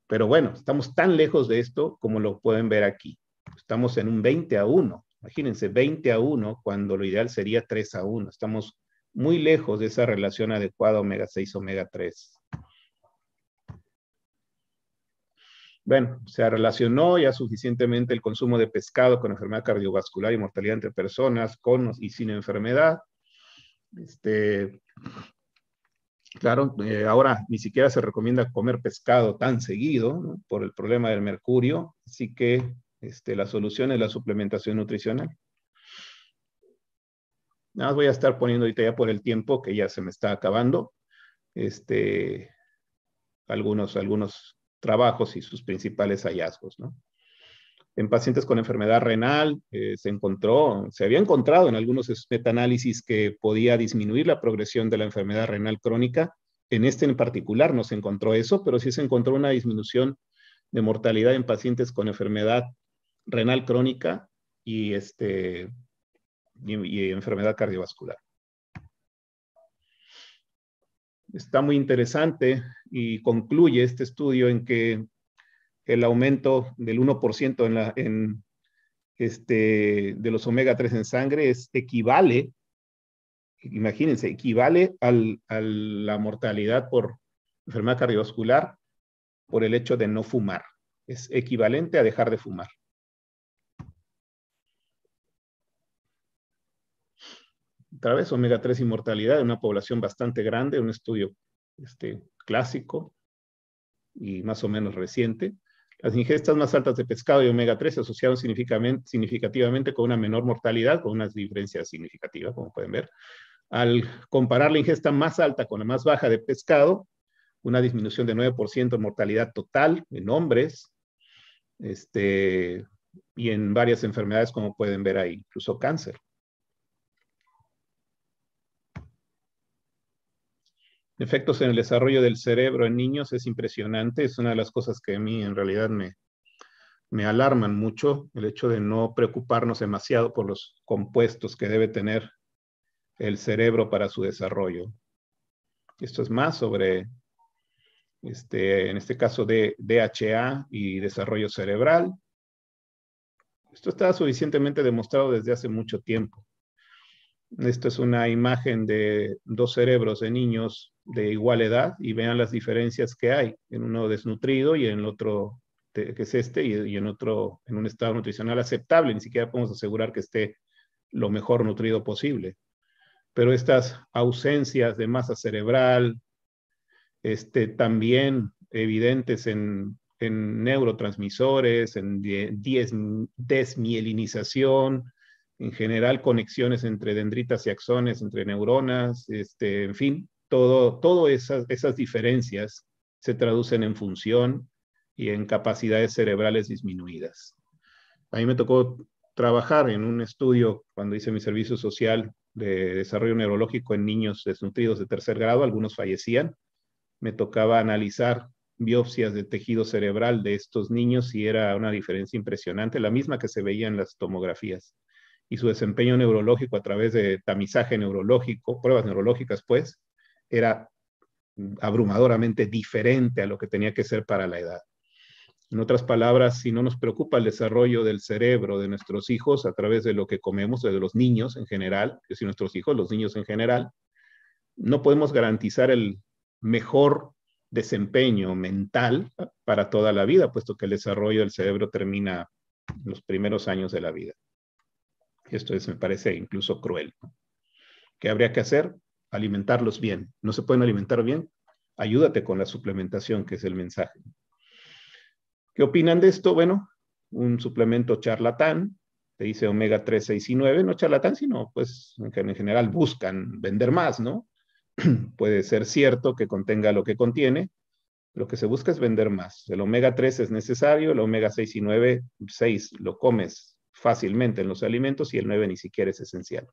Speaker 2: Pero bueno, estamos tan lejos de esto como lo pueden ver aquí. Estamos en un 20 a 1. Imagínense, 20 a 1 cuando lo ideal sería 3 a 1. Estamos muy lejos de esa relación adecuada omega 6, omega 3. Bueno, se relacionó ya suficientemente el consumo de pescado con enfermedad cardiovascular y mortalidad entre personas con y sin enfermedad. Este, Claro, eh, ahora ni siquiera se recomienda comer pescado tan seguido por el problema del mercurio, así que este, la solución es la suplementación nutricional. Nada más voy a estar poniendo ahorita ya por el tiempo que ya se me está acabando, este, algunos, algunos trabajos y sus principales hallazgos. ¿no? En pacientes con enfermedad renal eh, se encontró, se había encontrado en algunos metaanálisis que podía disminuir la progresión de la enfermedad renal crónica. En este en particular no se encontró eso, pero sí se encontró una disminución de mortalidad en pacientes con enfermedad renal crónica y, este, y enfermedad cardiovascular. Está muy interesante y concluye este estudio en que el aumento del 1% en en, este, de los omega 3 en sangre es equivale, imagínense, equivale al, a la mortalidad por enfermedad cardiovascular por el hecho de no fumar. Es equivalente a dejar de fumar. Otra vez, omega 3 y mortalidad en una población bastante grande, un estudio este, clásico y más o menos reciente. Las ingestas más altas de pescado y omega 3 se asociaron significativamente con una menor mortalidad, con unas diferencias significativas, como pueden ver. Al comparar la ingesta más alta con la más baja de pescado, una disminución de 9% en mortalidad total en hombres este, y en varias enfermedades como pueden ver ahí, incluso cáncer. Efectos en el desarrollo del cerebro en niños es impresionante, es una de las cosas que a mí en realidad me, me alarman mucho, el hecho de no preocuparnos demasiado por los compuestos que debe tener el cerebro para su desarrollo. Esto es más sobre, este, en este caso, de DHA y desarrollo cerebral. Esto está suficientemente demostrado desde hace mucho tiempo. Esto es una imagen de dos cerebros de niños de igual edad y vean las diferencias que hay en uno desnutrido y en el otro que es este y, en otro en un estado nutricional aceptable. Ni siquiera podemos asegurar que esté lo mejor nutrido posible pero estas ausencias de masa cerebral, este, también evidentes en, neurotransmisores, en desmielinización, en general conexiones entre dendritas y axones, entre neuronas, este, en fin, todo, todo esas, esas diferencias se traducen en función y en capacidades cerebrales disminuidas. A mí me tocó trabajar en un estudio cuando hice mi servicio social de desarrollo neurológico en niños desnutridos de tercer grado, algunos fallecían. Me tocaba analizar biopsias de tejido cerebral de estos niños y era una diferencia impresionante, la misma que se veía en las tomografías. Y su desempeño neurológico a través de tamizaje neurológico, pruebas neurológicas, pues, era abrumadoramente diferente a lo que tenía que ser para la edad. En otras palabras, si no nos preocupa el desarrollo del cerebro de nuestros hijos a través de lo que comemos, de los niños en general, que si nuestros hijos, los niños en general, no podemos garantizar el mejor desempeño mental para toda la vida, puesto que el desarrollo del cerebro termina los primeros años de la vida. Esto es, me parece incluso cruel. ¿Qué habría que hacer? Alimentarlos bien. ¿No se pueden alimentar bien? Ayúdate con la suplementación, que es el mensaje. ¿Qué opinan de esto? Bueno, un suplemento charlatán, te dice omega 3, 6 y 9, no charlatán, sino pues en general buscan vender más, ¿no? Puede ser cierto que contenga lo que contiene, lo que se busca es vender más. El omega 3 es necesario, el omega 6 y 9, 6 lo comes fácilmente en los alimentos y el 9 ni siquiera es esencial.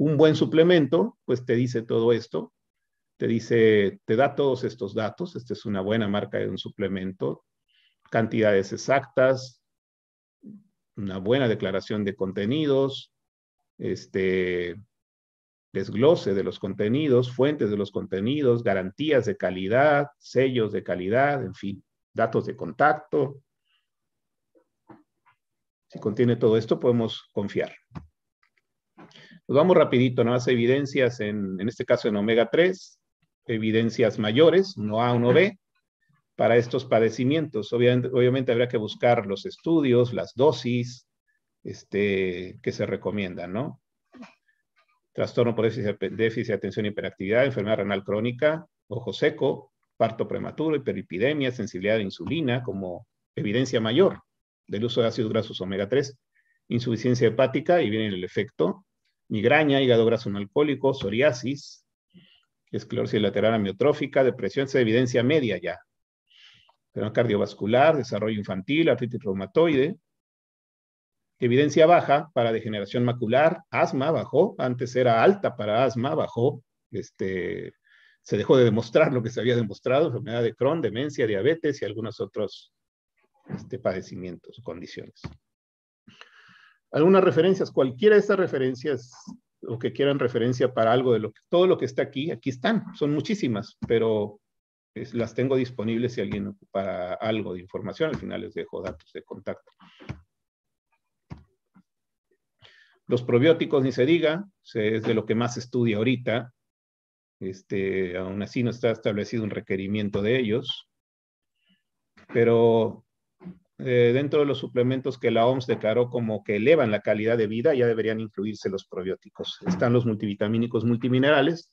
Speaker 2: Un buen suplemento, pues te dice todo esto, te dice, te da todos estos datos, esta es una buena marca de un suplemento, cantidades exactas, una buena declaración de contenidos, este, desglose de los contenidos, fuentes de los contenidos, garantías de calidad, sellos de calidad, en fin, datos de contacto. Si contiene todo esto, podemos confiar. Nos vamos rapidito, ¿no? Las evidencias, en, en este caso en omega 3, evidencias mayores, no A, 1B, para estos padecimientos. Obviamente, obviamente habría que buscar los estudios, las dosis este, que se recomiendan, ¿no? Trastorno por déficit, de atención y hiperactividad, enfermedad renal crónica, ojo seco, parto prematuro, hiperlipidemia, sensibilidad a la insulina como evidencia mayor del uso de ácidos grasos omega 3, insuficiencia hepática, y viene el efecto, migraña, hígado graso no alcohólico, psoriasis, esclerosis lateral amiotrófica, depresión, es evidencia media ya, cardiovascular, desarrollo infantil, artritis reumatoide, evidencia baja para degeneración macular, asma bajó, antes era alta para asma, bajó, este, se dejó de demostrar lo que se había demostrado, enfermedad de Crohn, demencia, diabetes y algunos otros este, padecimientos condiciones. Algunas referencias, cualquiera de estas referencias o que quieran referencia para algo de lo que, todo lo que está aquí, aquí están, son muchísimas, pero las tengo disponibles si alguien ocupa algo de información. Al final les dejo datos de contacto. Los probióticos, ni se diga, es de lo que más estudia ahorita. Este, aún así no está establecido un requerimiento de ellos. Pero eh, dentro de los suplementos que la OMS declaró como que elevan la calidad de vida, ya deberían incluirse los probióticos. Están los multivitamínicos multiminerales,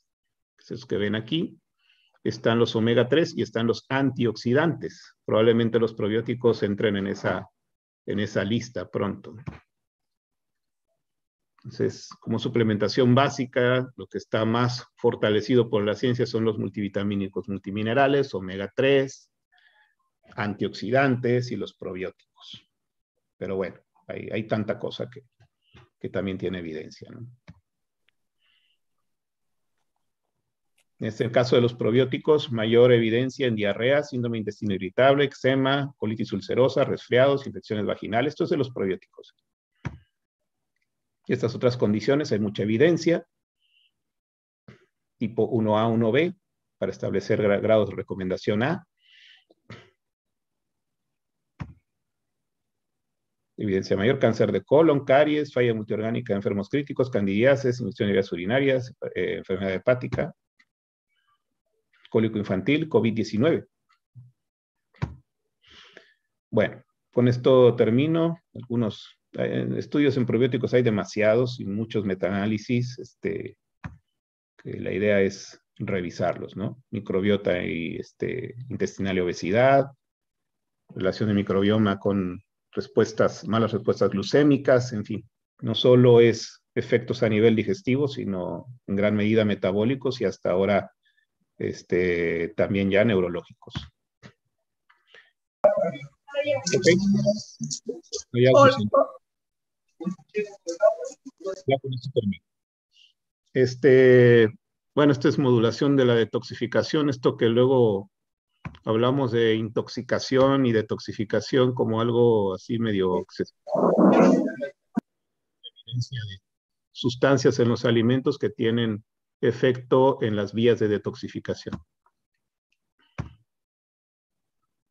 Speaker 2: esos que ven aquí, están los omega 3 y están los antioxidantes. Probablemente los probióticos entren en esa, en esa lista pronto. Entonces, como suplementación básica, lo que está más fortalecido por la ciencia son los multivitamínicos multiminerales, omega 3, antioxidantes y los probióticos. Pero bueno, hay, hay tanta cosa que, que también tiene evidencia. En este caso de los probióticos, mayor evidencia en diarrea, síndrome intestino irritable, eczema, colitis ulcerosa, resfriados, infecciones vaginales. Esto es de los probióticos. Y estas otras condiciones hay mucha evidencia, tipo 1A, 1B, para establecer grados de recomendación A. Evidencia mayor, cáncer de colon, caries, falla multiorgánica enfermos críticos, candidiasis, infección de vías urinarias, eh, enfermedad hepática, cólico infantil, COVID-19. Bueno, con esto termino. Algunos estudios en probióticos hay demasiados y muchos metaanálisis. Este, la idea es revisarlos, ¿no? Microbiota y este, intestinal y obesidad, relación de microbioma con respuestas, malas respuestas glucémicas, en fin. No solo es efectos a nivel digestivo, sino en gran medida metabólicos y hasta ahora este, también ya neurológicos. Este, bueno, esto es modulación de la detoxificación, esto que luego hablamos de intoxicación y detoxificación como algo así medio de sustancias en los alimentos que tienen efecto en las vías de detoxificación.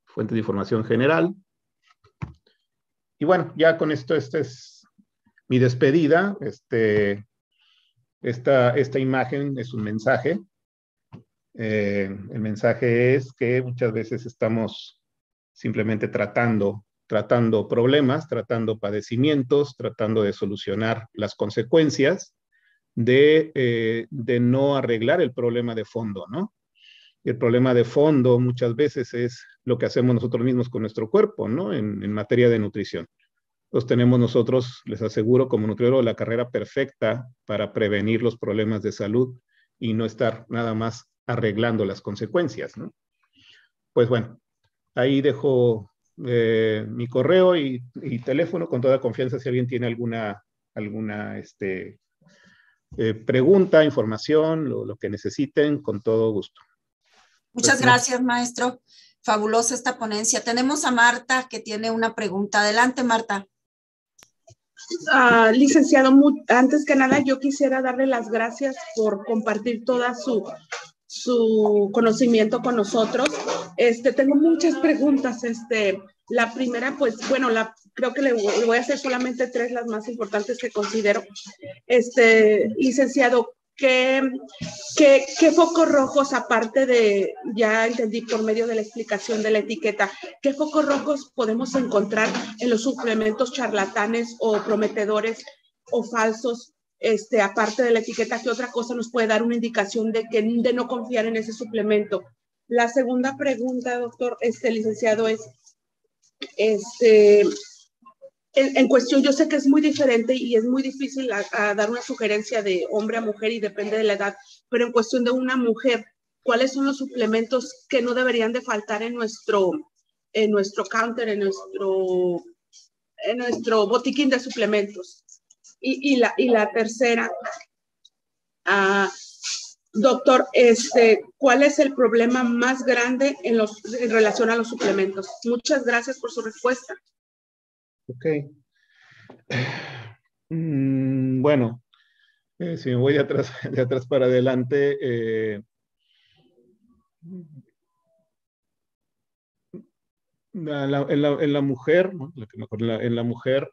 Speaker 2: Fuente de información general. Y bueno, ya con esto, esta es mi despedida. Este, esta, esta imagen es un mensaje. Eh, el mensaje es que muchas veces estamos simplemente tratando, tratando problemas, tratando padecimientos, tratando de solucionar las consecuencias eh, de, no arreglar el problema de fondo, ¿no? El problema de fondo muchas veces es lo que hacemos nosotros mismos con nuestro cuerpo, ¿no? En, materia de nutrición. Los tenemos nosotros, les aseguro, como nutriólogo, la carrera perfecta para prevenir los problemas de salud y no estar nada más arreglando las consecuencias, ¿no? Pues bueno, ahí dejo eh, mi correo y, y, teléfono con toda confianza si alguien tiene alguna, alguna este, eh, pregunta, información, lo, que necesiten, con todo gusto.
Speaker 1: Muchas pues, gracias, maestro. Fabulosa esta ponencia. Tenemos a Marta que tiene una pregunta. Adelante, Marta.
Speaker 3: Ah, licenciado, antes que nada yo quisiera darle las gracias por compartir toda su, su conocimiento con nosotros. Este, tengo muchas preguntas. Este, la primera, pues, bueno, la, creo que le, voy a hacer solamente tres, las más importantes que considero. Este, licenciado, ¿qué, qué, qué focos rojos, aparte de, ya entendí por medio de la explicación de la etiqueta, qué focos rojos podemos encontrar en los suplementos charlatanes o prometedores o falsos este, aparte de la etiqueta, ¿qué otra cosa nos puede dar una indicación de que de no confiar en ese suplemento? La segunda pregunta, doctor, este licenciado, es, este, en, cuestión, yo sé que es muy diferente y es muy difícil dar una sugerencia de hombre a mujer y depende de la edad, pero en cuestión de una mujer, ¿cuáles son los suplementos que no deberían de faltar en nuestro, en nuestro counter, en nuestro, en nuestro botiquín de suplementos? Y, la, y la tercera, ah, Doctor, este, ¿cuál es el problema más grande en, los, en relación a los suplementos? Muchas gracias por su respuesta.
Speaker 2: Ok. Mm, bueno, eh, si me voy de atrás, de atrás para adelante, eh, en, la, mujer, en la mujer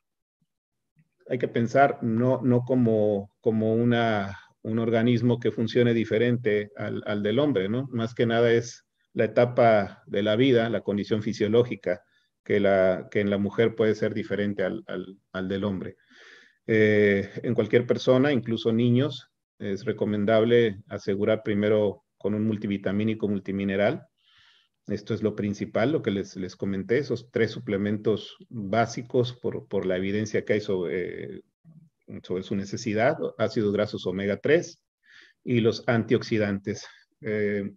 Speaker 2: hay que pensar no, no como, como una un organismo que funcione diferente al, del hombre, ¿no? Más que nada es la etapa de la vida, la condición fisiológica, que, la, que en la mujer puede ser diferente al, del hombre. Eh, en cualquier persona, incluso niños, es recomendable asegurar primero con un multivitamínico multimineral. Esto es lo principal, lo que les, les comenté, esos tres suplementos básicos por, por la evidencia que hay sobre, sobre su necesidad, ácidos grasos omega 3 y los antioxidantes. Eh,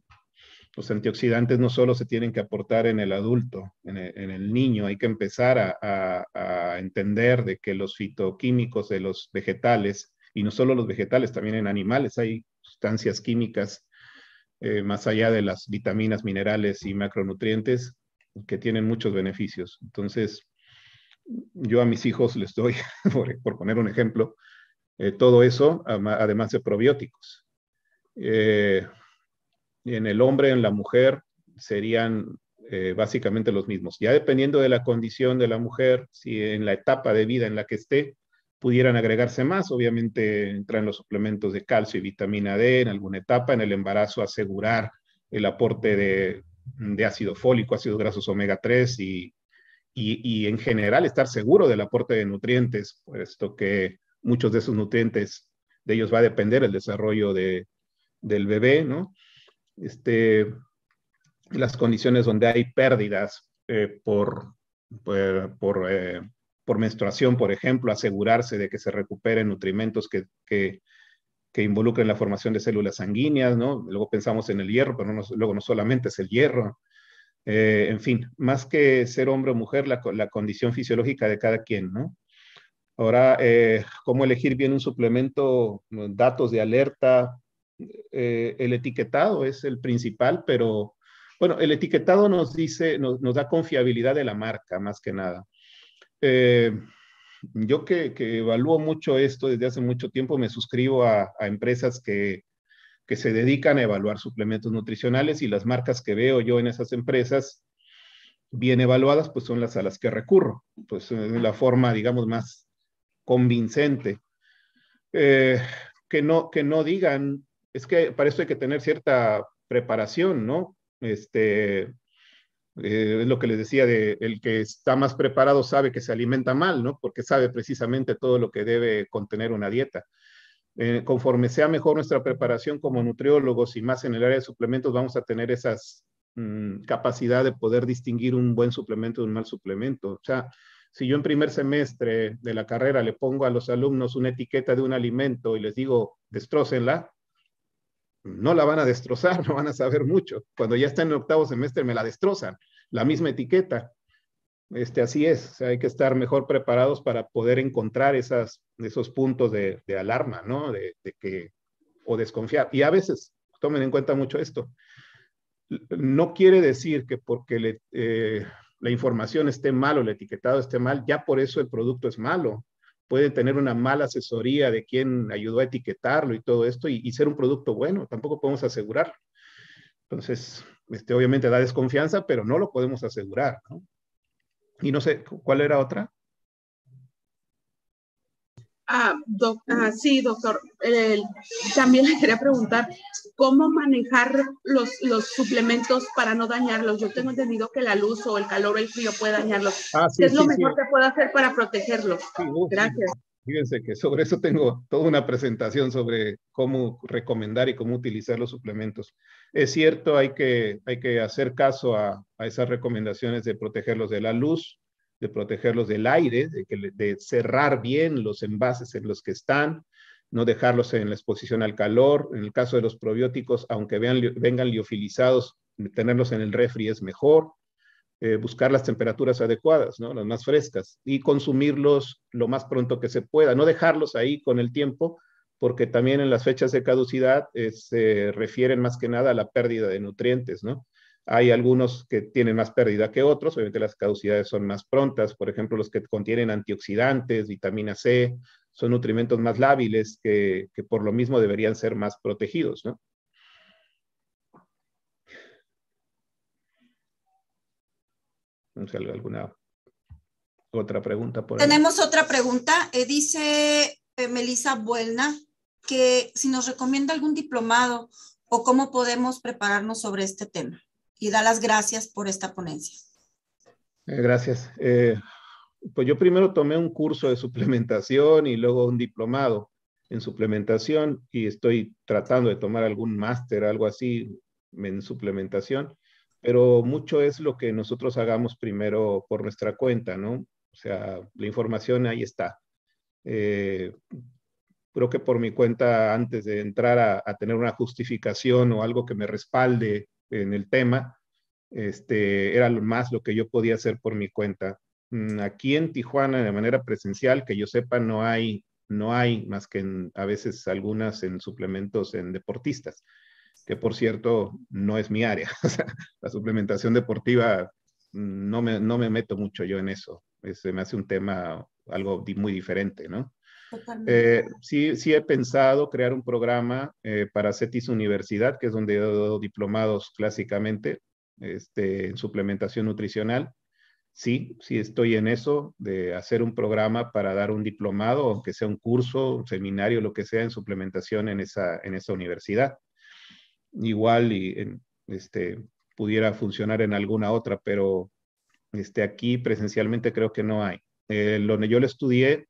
Speaker 2: los antioxidantes no solo se tienen que aportar en el adulto, en el, niño, hay que empezar a, entender de que los fitoquímicos de los vegetales, y no solo los vegetales, también en animales hay sustancias químicas eh, más allá de las vitaminas, minerales y macronutrientes que tienen muchos beneficios. Entonces, yo a mis hijos les doy, por, poner un ejemplo, eh, todo eso, además de probióticos. Eh, en el hombre, en la mujer, serían básicamente los mismos. Ya dependiendo de la condición de la mujer, si en la etapa de vida en la que esté, pudieran agregarse más, obviamente entran los suplementos de calcio y vitamina D en alguna etapa, en el embarazo asegurar el aporte de, ácido fólico, ácidos grasos omega 3 y, y, en general estar seguro del aporte de nutrientes, puesto que muchos de esos nutrientes, de ellos va a depender el desarrollo de, del bebé, ¿no? este, las condiciones donde hay pérdidas eh, por, por, eh, por, menstruación, por ejemplo, asegurarse de que se recuperen nutrimentos que, que, que, involucren la formación de células sanguíneas, ¿no? Luego pensamos en el hierro, pero no, luego no solamente es el hierro. Eh, en fin, más que ser hombre o mujer, la, la condición fisiológica de cada quien, ¿no? Ahora, cómo elegir bien un suplemento, datos de alerta, eh, el etiquetado es el principal, pero bueno, el etiquetado nos dice, nos, da confiabilidad de la marca más que nada. Eh, yo que, evalúo mucho esto desde hace mucho tiempo, me suscribo a, empresas que, que, se dedican a evaluar suplementos nutricionales y las marcas que veo yo en esas empresas bien evaluadas, pues son las a las que recurro, pues es la forma, digamos, más convincente. Eh, que, no, que no digan es que para eso hay que tener cierta preparación, ¿no? Este, eh, es lo que les decía, de el que está más preparado sabe que se alimenta mal, ¿no? Porque sabe precisamente todo lo que debe contener una dieta. Eh, conforme sea mejor nuestra preparación como nutriólogos y más en el área de suplementos, vamos a tener esa mm, capacidad de poder distinguir un buen suplemento de un mal suplemento. O sea, si yo en primer semestre de la carrera le pongo a los alumnos una etiqueta de un alimento y les digo, destrócenla, no la van a destrozar, no van a saber mucho. Cuando ya está en el octavo semestre me la destrozan, la misma etiqueta. Este, así es, hay que estar mejor preparados para poder encontrar esas, esos puntos de, alarma, ¿no? De, que, o desconfiar. Y a veces, tomen en cuenta mucho esto, no quiere decir que porque eh, la información esté mal o el etiquetado esté mal, ya por eso el producto es malo puede tener una mala asesoría de quién ayudó a etiquetarlo y todo esto y, ser un producto bueno, tampoco podemos asegurarlo. Entonces, este, obviamente da desconfianza, pero no lo podemos asegurar. Y no sé, ¿cuál era otra?
Speaker 3: Ah, ah sí, doctor. también le quería preguntar, ¿cómo manejar los, los suplementos para no dañarlos? Yo tengo entendido que la luz o el calor o el frío puede dañarlos. Ah, ¿Qué es lo mejor que puedo hacer para protegerlos? Gracias.
Speaker 2: Fíjense que sobre eso tengo toda una presentación sobre cómo recomendar y cómo utilizar los suplementos. Es cierto, hay que, hay que hacer caso a, a esas recomendaciones de protegerlos de la luz, de protegerlos del aire, de, cerrar bien los envases en los que están, no dejarlos en la exposición al calor. En el caso de los probióticos, aunque vengan liofilizados, tenerlos en el refri es mejor. Eh, buscar las temperaturas adecuadas, ¿no? las más frescas, y consumirlos lo más pronto que se pueda. No dejarlos ahí con el tiempo, porque también en las fechas de caducidad eh, se refieren más que nada a la pérdida de nutrientes, ¿no? Hay algunos que tienen más pérdida que otros, obviamente las caducidades son más prontas, por ejemplo, los que contienen antioxidantes, vitamina C, son nutrimentos más lábiles que, por lo mismo deberían ser más protegidos, ¿no? ¿Alguna otra pregunta por
Speaker 1: Tenemos otra pregunta. Eh, dice eh, Melissa Buelna que si nos recomienda algún diplomado o cómo podemos prepararnos sobre este tema y da las gracias por esta ponencia.
Speaker 2: Eh, gracias. Eh, pues yo primero tomé un curso de suplementación y luego un diplomado en suplementación y estoy tratando de tomar algún máster, algo así en suplementación, pero mucho es lo que nosotros hagamos primero por nuestra cuenta, ¿no? O sea, la información ahí está. Eh, creo que por mi cuenta, antes de entrar a, a, tener una justificación o algo que me respalde en el tema, este, era más lo que yo podía hacer por mi cuenta. Mm, aquí en Tijuana, de manera presencial, que yo sepa, no hay, no hay más que a veces algunas en suplementos en deportistas, que por cierto no es mi área. la suplementación deportiva mm, no me, no me meto mucho yo en eso. Se me hace un tema algo muy diferente, ¿no? Eh, sí, sí he pensado crear un programa eh, para CETIS Universidad, que es donde he dado diplomados clásicamente este, en suplementación nutricional. Sí, sí estoy en eso, de hacer un programa para dar un diplomado, aunque sea un curso, un seminario, lo que sea, en suplementación en esa, en esa universidad. Igual y este, pudiera funcionar en alguna otra, pero este, aquí presencialmente creo que no hay. Eh, donde yo lo estudié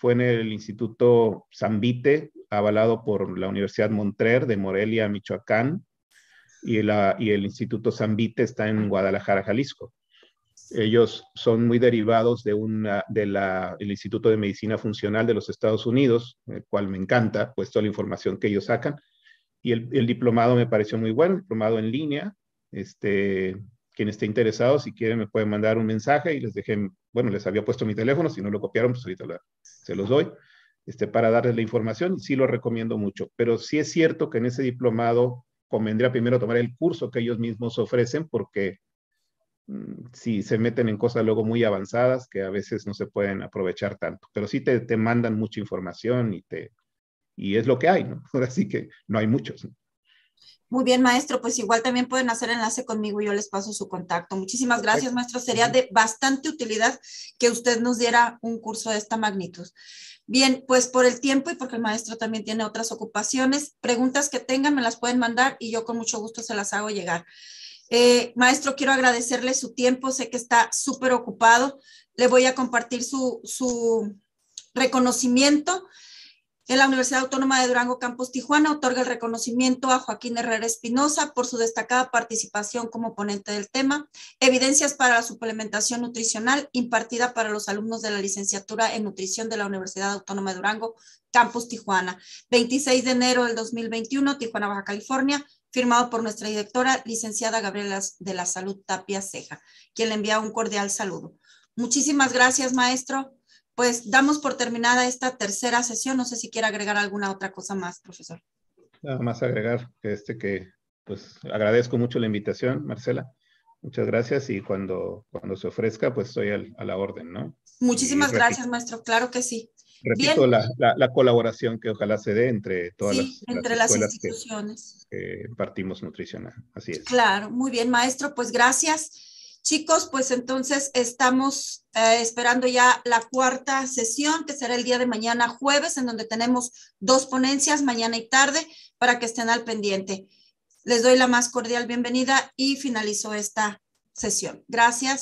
Speaker 2: fue en el Instituto Zambite, avalado por la Universidad Montrer de Morelia, Michoacán, y, el Instituto Zambite está en Guadalajara, Jalisco. Ellos son muy derivados de el Instituto de Medicina Funcional de los Estados Unidos, el cual me encanta, pues toda la información que ellos sacan. Y el, el diplomado me pareció muy bueno, diplomado en línea. Este, quien esté interesado, si quieren, me pueden mandar un mensaje y les dejé, bueno, les había puesto mi teléfono, si no lo copiaron, pues ahorita se los doy, este, para darles la información. Sí lo recomiendo mucho, pero sí es cierto que en ese diplomado convendría primero tomar el curso que ellos mismos ofrecen porque mm, si se meten en cosas luego muy avanzadas que a veces no se pueden aprovechar tanto, pero sí te, te mandan mucha información y, te, y es lo que hay, ¿no? Así que no hay muchos.
Speaker 1: Muy bien, maestro, pues igual también pueden hacer enlace conmigo y yo les paso su contacto. Muchísimas gracias, maestro. Sería de bastante utilidad que usted nos diera un curso de esta magnitud. Bien, pues por el tiempo y porque el maestro también tiene otras ocupaciones, preguntas que tengan me las pueden mandar y yo con mucho gusto se las hago llegar. Eh, maestro, quiero agradecerle su tiempo, sé que está súper ocupado. Le voy a compartir su, su reconocimiento. En la Universidad Autónoma de Durango Campus Tijuana otorga el reconocimiento a Joaquín Herrera Espinosa por su destacada participación como ponente del tema, Evidencias para la suplementación nutricional impartida para los alumnos de la licenciatura en nutrición de la Universidad Autónoma de Durango Campus Tijuana, 26 de enero del 2021, Tijuana, Baja California, firmado por nuestra directora, licenciada Gabriela de la Salud Tapia Ceja, quien le envía un cordial saludo. Muchísimas gracias, maestro pues damos por terminada esta tercera sesión. No sé si quiere agregar alguna otra cosa más, profesor.
Speaker 2: Nada más agregar que este que, pues agradezco mucho la invitación, Marcela. Muchas gracias y cuando, cuando se ofrezca, pues estoy a la orden, ¿no?
Speaker 1: Muchísimas gracias, maestro. Claro que sí.
Speaker 2: Repito la, la, colaboración que ojalá se dé entre todas las,
Speaker 1: entre las, instituciones
Speaker 2: que, que partimos nutricional. Así es.
Speaker 1: Claro, muy bien, maestro. Pues gracias. Chicos, pues entonces estamos eh, esperando ya la cuarta sesión, que será el día de mañana jueves, en donde tenemos dos ponencias, mañana y tarde, para que estén al pendiente. Les doy la más cordial bienvenida y finalizo esta sesión. Gracias.